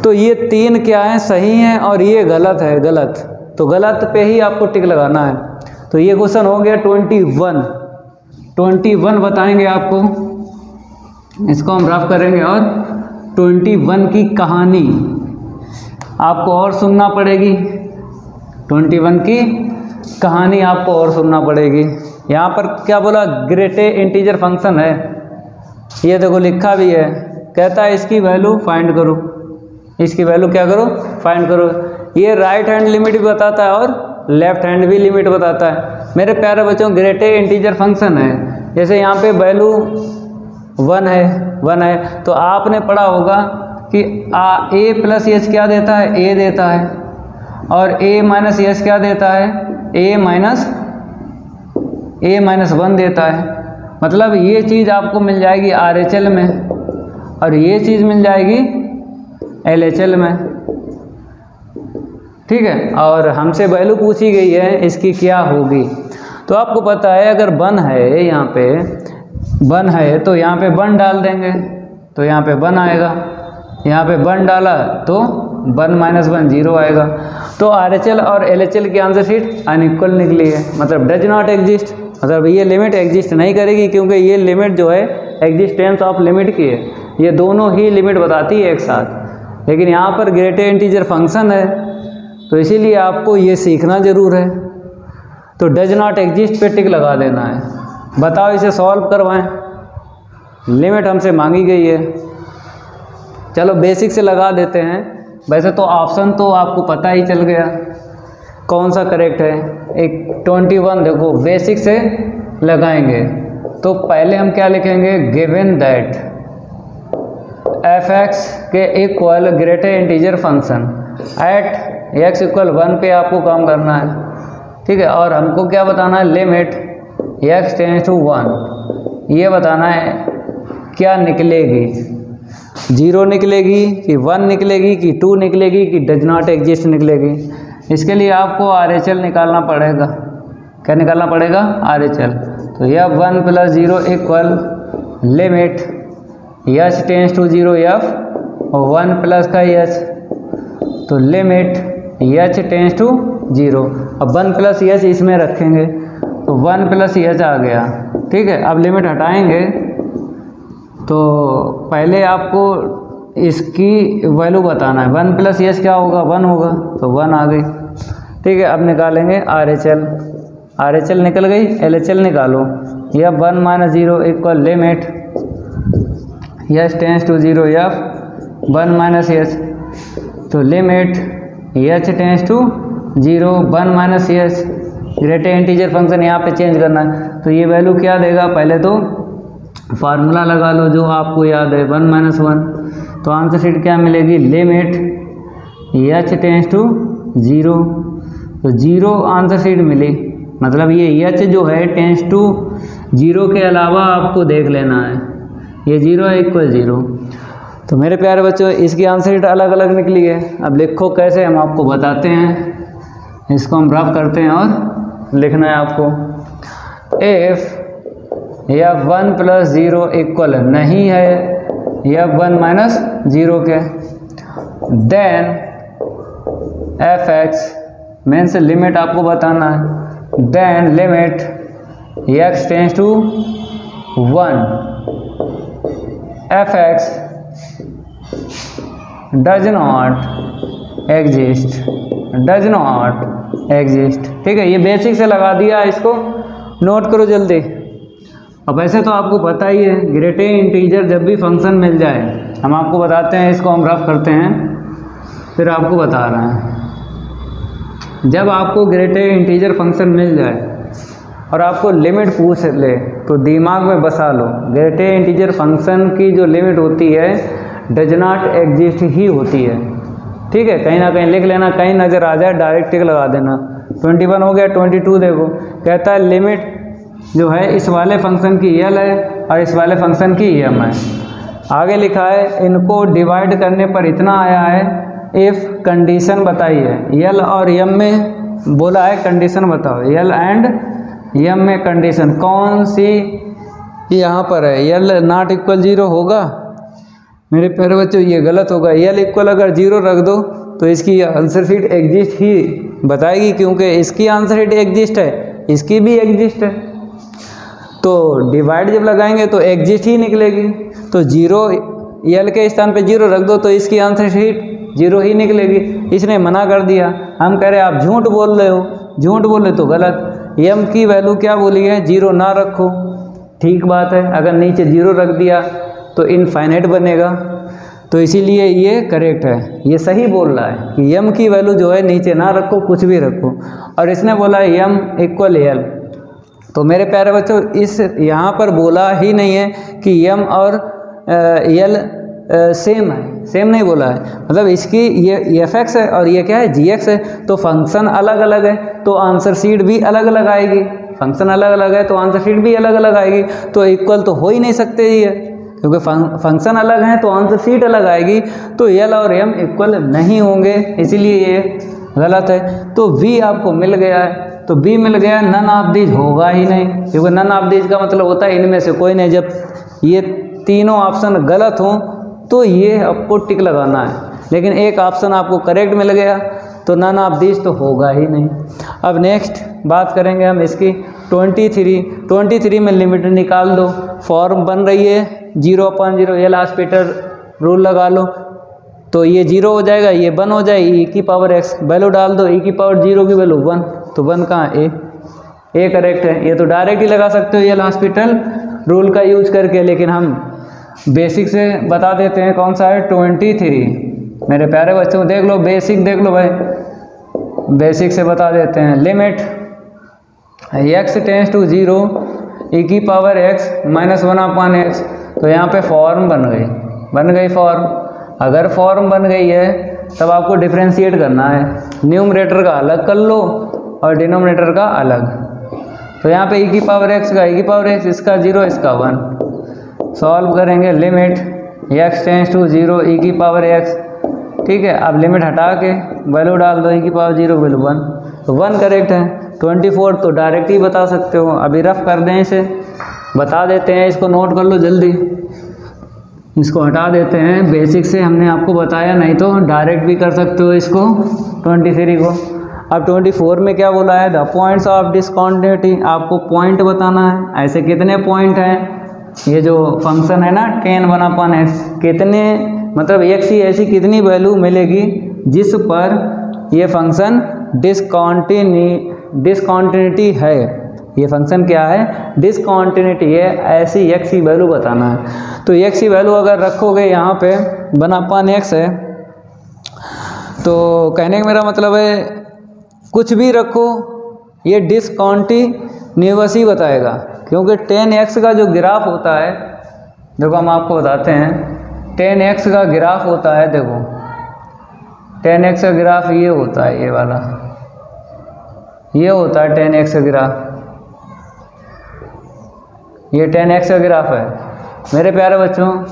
तो ये तीन क्या हैं? सही हैं और ये गलत है, गलत। तो गलत पे ही आपको टिक लगाना है। तो ये क्वेश्चन हो गया ट्वेंटी वन ट्वेंटी वन बताएँगे आपको। इसको हम रफ करेंगे और ट्वेंटी वन की कहानी आपको और सुनना पड़ेगी। ट्वेंटी वन की कहानी आपको और सुनना पड़ेगी। यहाँ पर क्या बोला? ग्रेटे इंटीजर फ़ंक्शन है। ये देखो लिखा भी है। कहता है इसकी वैल्यू फाइंड करो। इसकी वैल्यू क्या करो? फाइंड करो। ये राइट हैंड लिमिट भी बताता है और लेफ़्ट हैंड भी लिमिट बताता है। मेरे प्यारे बच्चों ग्रेटे इंटीजर फ़ंक्शन है। जैसे यहाँ पे वैल्यू वन है वन है। तो आपने पढ़ा होगा कि आ ए प्लस एच क्या देता है? ए देता है। और ए माइनस एच क्या देता है? A minus a minus one देता है। मतलब ये चीज़ आपको मिल जाएगी आर एच एल में। और ये चीज़ मिल जाएगी एल में। ठीक है? और हमसे वैल्यू पूछी गई है, इसकी क्या होगी? तो आपको पता है, अगर वन है यहाँ पे वन है तो यहाँ पे वन डाल देंगे। तो यहाँ पे वन आएगा। यहाँ पे वन डाला तो वन माइनस वन ज़ीरो आएगा। तो आर एच एल और एल एच एल की आंसर शीट अनइक्वल निकली है। मतलब डज नॉट एग्जिस्ट। मतलब ये लिमिट एग्जिस्ट नहीं करेगी, क्योंकि ये लिमिट जो है, एग्जिस्टेंस ऑफ़ लिमिट की है। ये दोनों ही लिमिट बताती है एक साथ। लेकिन यहाँ पर ग्रेटर इंटीजर फ़ंक्शन है तो इसीलिए आपको ये सीखना ज़रूर है। तो डज नॉट एग्जिस्ट पे टिक लगा देना है। बताओ इसे सॉल्व करवाएँ। लिमिट हमसे मांगी गई है। चलो बेसिक से लगा देते हैं। वैसे तो ऑप्शन तो आपको पता ही चल गया। कौन सा करेक्ट है? एक ट्वेंटी वन देखो बेसिक से लगाएँगे। तो पहले हम क्या लिखेंगे? गिवन दैट एफ़ एक्स के equal greater integer function at x equal one पे आपको काम करना है। ठीक है, और हमको क्या बताना है? Limit x tends to one ये बताना है, क्या निकलेगी? ज़ीरो निकलेगी कि वन निकलेगी कि टू निकलेगी कि डज नॉट एग्जिस्ट निकलेगी? इसके लिए आपको आर एच एल निकालना पड़ेगा। क्या निकालना पड़ेगा? आर एच एल तो यह one plus zero equal limit h tends to zero f one plus का यच तो limit h tends to zero अब वन प्लस यच इसमें रखेंगे तो वन प्लस यच आ गया। ठीक है, अब लिमिट हटाएँगे। तो पहले आपको इसकी वैल्यू बताना है। वन प्लस यच क्या होगा? वन होगा तो वन आ गई। ठीक है, अब निकालेंगे R H L R H L निकल गई एल एच एल निकालो। यह one minus zero equal limit h tends to zero f one minus h तो limit h tends to zero one minus h greater integer function यहाँ पे change करना है। तो ये वैल्यू क्या देगा? पहले तो फार्मूला लगा लो जो आपको याद है वन माइनस वन तो आंसर शीट क्या मिलेगी? Limit h tends to zero तो ज़ीरो आंसर शीट मिली। मतलब ये एच जो है टेंस टू ज़ीरो के अलावा आपको देख लेना है। ये ज़ीरो है इक्वल ज़ीरो। तो मेरे प्यारे बच्चों, इसकी आंसर शीट अलग अलग निकली है। अब लिखो कैसे, हम आपको बताते हैं। इसको हम रफ करते हैं और लिखना है आपको। एफ़ या वन प्लस ज़ीरो इक्वल नहीं है, या वन माइनस ज़ीरो के। देन एफ़ एक्स मेन से लिमिट आपको बताना है। Then limit x tends to one f x does not exist does not exist ठीक है, ये बेसिक से लगा दिया इसको। नोट करो जल्दी। अब ऐसे तो आपको पता ही है ग्रेटे इंटीजर जब भी फ़ंक्शन मिल जाए, हम आपको बताते हैं, इसको हम रफ करते हैं, फिर आपको बता रहे हैं। जब आपको ग्रेटे इंटीजर फ़ंक्शन मिल जाए और आपको लिमिट पूछ ले तो दिमाग में बसा लो। ग्रेटे इंटीजर फ़ंक्शन की जो लिमिट होती है डज नॉट एग्जिस्ट ही होती है। ठीक है, कहीं ना कहीं लिख लेना, कहीं नज़र आ जाए डायरेक्ट टिक लगा देना। 21 हो गया 22 देखो। कहता है लिमिट जो है, इस वाले फ़ंक्शन की एल है और इस वाले फ़ंक्शन की एम है। आगे लिखा है, इनको डिवाइड करने पर इतना आया है इफ़ कंडीशन बताइए यल और यम में बोला है कंडीशन बताओ। यल एंड यम में कंडीशन कौन सी? यहाँ पर है। यल नॉट इक्वल ज़ीरो होगा। मेरे प्यारे बच्चों, ये गलत होगा। यल इक्वल अगर ज़ीरो रख दो तो इसकी आंसर शीट एग्जिस्ट ही बताएगी, क्योंकि इसकी आंसर शीट एग्जिस्ट है। इसकी भी एग्जिस्ट है। तो डिवाइड जब लगाएँगे तो एग्जिस्ट ही निकलेगी। तो ज़ीरो यल के स्थान पे ज़ीरो रख दो तो इसकी आंसर शीट ज़ीरो ही निकलेगी। इसने मना कर दिया। हम कह रहे आप झूठ बोल रहे हो। झूठ बोल तो गलत। यम की वैल्यू क्या बोली है? ज़ीरो ना रखो। ठीक बात है। अगर नीचे ज़ीरो रख दिया तो इनफाइनाइट बनेगा। तो इसीलिए ये करेक्ट है। ये सही बोल रहा है कि यम की वैल्यू जो है, नीचे ना रखो, कुछ भी रखो। और इसने बोला यम इक्वल एल तो मेरे प्यारे बच्चों, इस यहाँ पर बोला ही नहीं है कि यम और यल सेम है सेम नहीं बोला है। मतलब इसकी ये एफ़ एक्स है और ये क्या है? जी एक्स है। तो फ़ंक्शन अलग अलग है तो आंसर सीट भी अलग अलग आएगी। फ़ंक्शन अलग अलग है तो आंसर सीट भी अलग अलग आएगी। तो इक्वल तो हो ही नहीं सकते ये। क्योंकि फ़ंक्शन अलग हैं तो आंसर सीट अलग आएगी। तो यल और एम इक्वल नहीं होंगे, इसीलिए ये गलत है। तो वी आपको मिल गया है। तो बी मिल गया नन ऑफ़ दीज होगा ही नहीं। क्योंकि नन ऑफ़ दीज का मतलब होता है इनमें से कोई नहीं। जब ये तीनों ऑप्शन गलत हों तो ये आपको टिक लगाना है। लेकिन एक ऑप्शन आपको करेक्ट मिल गया तो नन ऑफ़ दिस तो होगा ही नहीं। अब नेक्स्ट बात करेंगे हम इसकी। 23 23 में लिमिट निकाल दो। फॉर्म बन रही है zero upon zero L Hospital rule लगा लो। तो ये ज़ीरो हो जाएगा, ये वन हो जाए ई e की पावर एक्स वैल्यू डाल दो ई e की पावर ज़ीरो की वैल्यू वन तो वन कहाँ ए ए करेक्ट है। ये तो डायरेक्ट ही लगा सकते हो एल हॉस्पिटल रूल का यूज़ करके, लेकिन हम बेसिक से बता देते हैं कौन सा है? Twenty three. मेरे प्यारे बच्चों, देख लो, बेसिक देख लो भाई। बेसिक से बता देते हैं। Limit x tends to zero e की power x minus one upon x तो यहाँ पे फॉर्म बन गई। बन गई फॉर्म अगर फॉर्म बन गई है, तब आपको डिफ्रेंशिएट करना है। न्यूमरेटर का अलग कर लो और डिनोमिनेटर का अलग। तो यहाँ पे ई की पावर एक्स का ई की पावर एक्स इसका ज़ीरो इसका वन सॉल्व करेंगे limit x tends to zero e की पावर एक्स ठीक है? अब लिमिट हटा के वैल्यू डाल दो ई की पावर ज़ीरो वैल्यू वन तो वन करेक्ट है। ट्वेंटी फोर तो डायरेक्ट ही बता सकते हो। अभी रफ कर दें इसे। बता देते हैं, इसको नोट कर लो जल्दी। इसको हटा देते हैं। बेसिक से हमने आपको बताया, नहीं तो डायरेक्ट भी कर सकते हो इसको ट्वेंटी थ्री को। अब ट्वेंटी फोर में क्या बोला है? द पॉइंट्स ऑफ़ डिसकॉन्टिन्यूटी आपको पॉइंट बताना है। ऐसे कितने पॉइंट हैं? ये जो फ़ंक्शन है ना टेन वन अपन एक्स कितने मतलब एक्स ही ऐसी कितनी वैल्यू मिलेगी, जिस पर ये फ़ंक्शन डिसकॉन्टिन्यू डिसकॉन्टिन्यूटी है। ये फ़ंक्शन क्या है? डिसकॉन्टिन्यूटी है ऐसी एक्स की वैल्यू बताना है। तो एक्स की वैल्यू अगर रखोगे यहाँ पे बनापान एक्स है तो कहने का मेरा मतलब है, कुछ भी रखो, ये डिसकॉन्टिन्यूस ही बताएगा। क्योंकि टेन एक्स का जो ग्राफ होता है, देखो हम आपको बताते हैं टेन एक्स का ग्राफ होता है, देखो। टेन एक्स का ग्राफ ये होता है, ये वाला। ये होता है टेन एक्स का ग्राफ ये टेन एक्स का ग्राफ है। मेरे प्यारे बच्चों,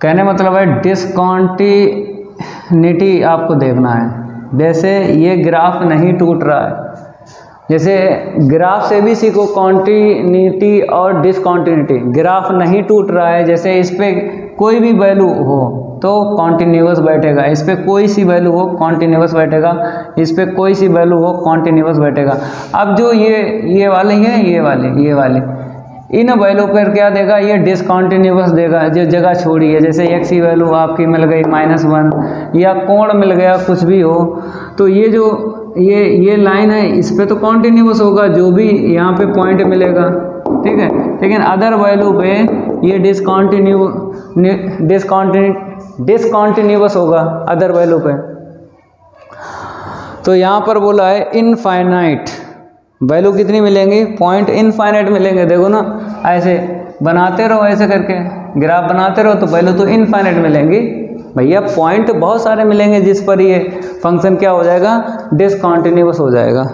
कहने मतलब है डिसकॉन्टिनिटी आपको देखना है। जैसे ये ग्राफ नहीं टूट रहा है जैसे ग्राफ से भी सीखो कॉन्टीन्यूटी और डिसकॉन्टीन्यूटी ग्राफ नहीं टूट रहा है, जैसे इस पर कोई भी वैल्यू हो तो कॉन्टीन्यूस बैठेगा। इस पर कोई सी वैल्यू हो कॉन्टीन्यूस बैठेगा। इस पर कोई सी वैल्यू हो कॉन्टीन्यूस बैठेगा। अब जो ये ये वाले हैं, ये वाले ये वाले। इन वैल्यू पर क्या देगा? ये डिसकॉन्टीन्यूस देगा। जो जगह छोड़ी है, जैसे एक्स की वैल्यू आपकी मिल गई माइनस वन या कोण मिल गया, कुछ भी हो तो ये जो ये ये लाइन है, इस पर तो कॉन्टीन्यूस होगा, जो भी यहाँ पे पॉइंट मिलेगा, ठीक है? लेकिन अदर वैल्यू पे ये डिसकॉन्टीन्यू डिसकॉन्टिन्यू डिसकॉन्टीन्यूस होगा अदर वैल्यू पे। तो यहाँ पर बोला है इनफाइनाइट वैल्यू कितनी मिलेंगी? पॉइंट इनफाइनाइट मिलेंगे। देखो ना, ऐसे बनाते रहो, ऐसे करके। ग्राफ बनाते रहो तो वैल्यू तो इनफाइनाइट मिलेंगी। भैया पॉइंट बहुत सारे मिलेंगे जिस पर ये फ़ंक्शन क्या हो जाएगा? डिसकॉन्टिन्यूस हो जाएगा।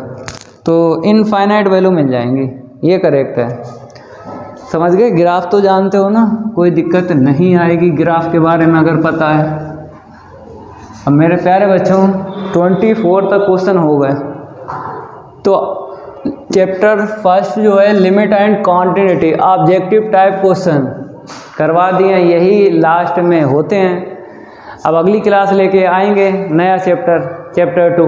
तो इनफाइनाइट वैल्यू मिल जाएँगी। ये करेक्ट है। समझ गए? ग्राफ तो जानते हो ना? कोई दिक्कत नहीं आएगी ग्राफ के बारे में अगर पता है। अब मेरे प्यारे बच्चों ट्वेंटी फोर तक क्वेश्चन हो गए। तो चैप्टर फ़र्स्ट जो है limit and continuity objective type question करवा दिए, यही लास्ट में होते हैं। अब अगली क्लास लेके आएँगे नया चैप्टर चैप्टर टू।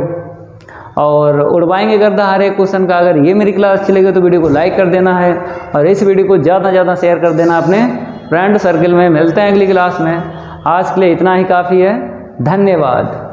और उड़वाएँगे गर्दा हर एक क्वेश्चन का। अगर ये मेरी क्लास अच्छी लगे तो वीडियो को लाइक कर देना है और इस वीडियो को ज़्यादा से ज़्यादा शेयर कर देना अपने फ्रेंड सर्कल में। मिलते हैं अगली क्लास में। आज के लिए इतना ही काफ़ी है। धन्यवाद।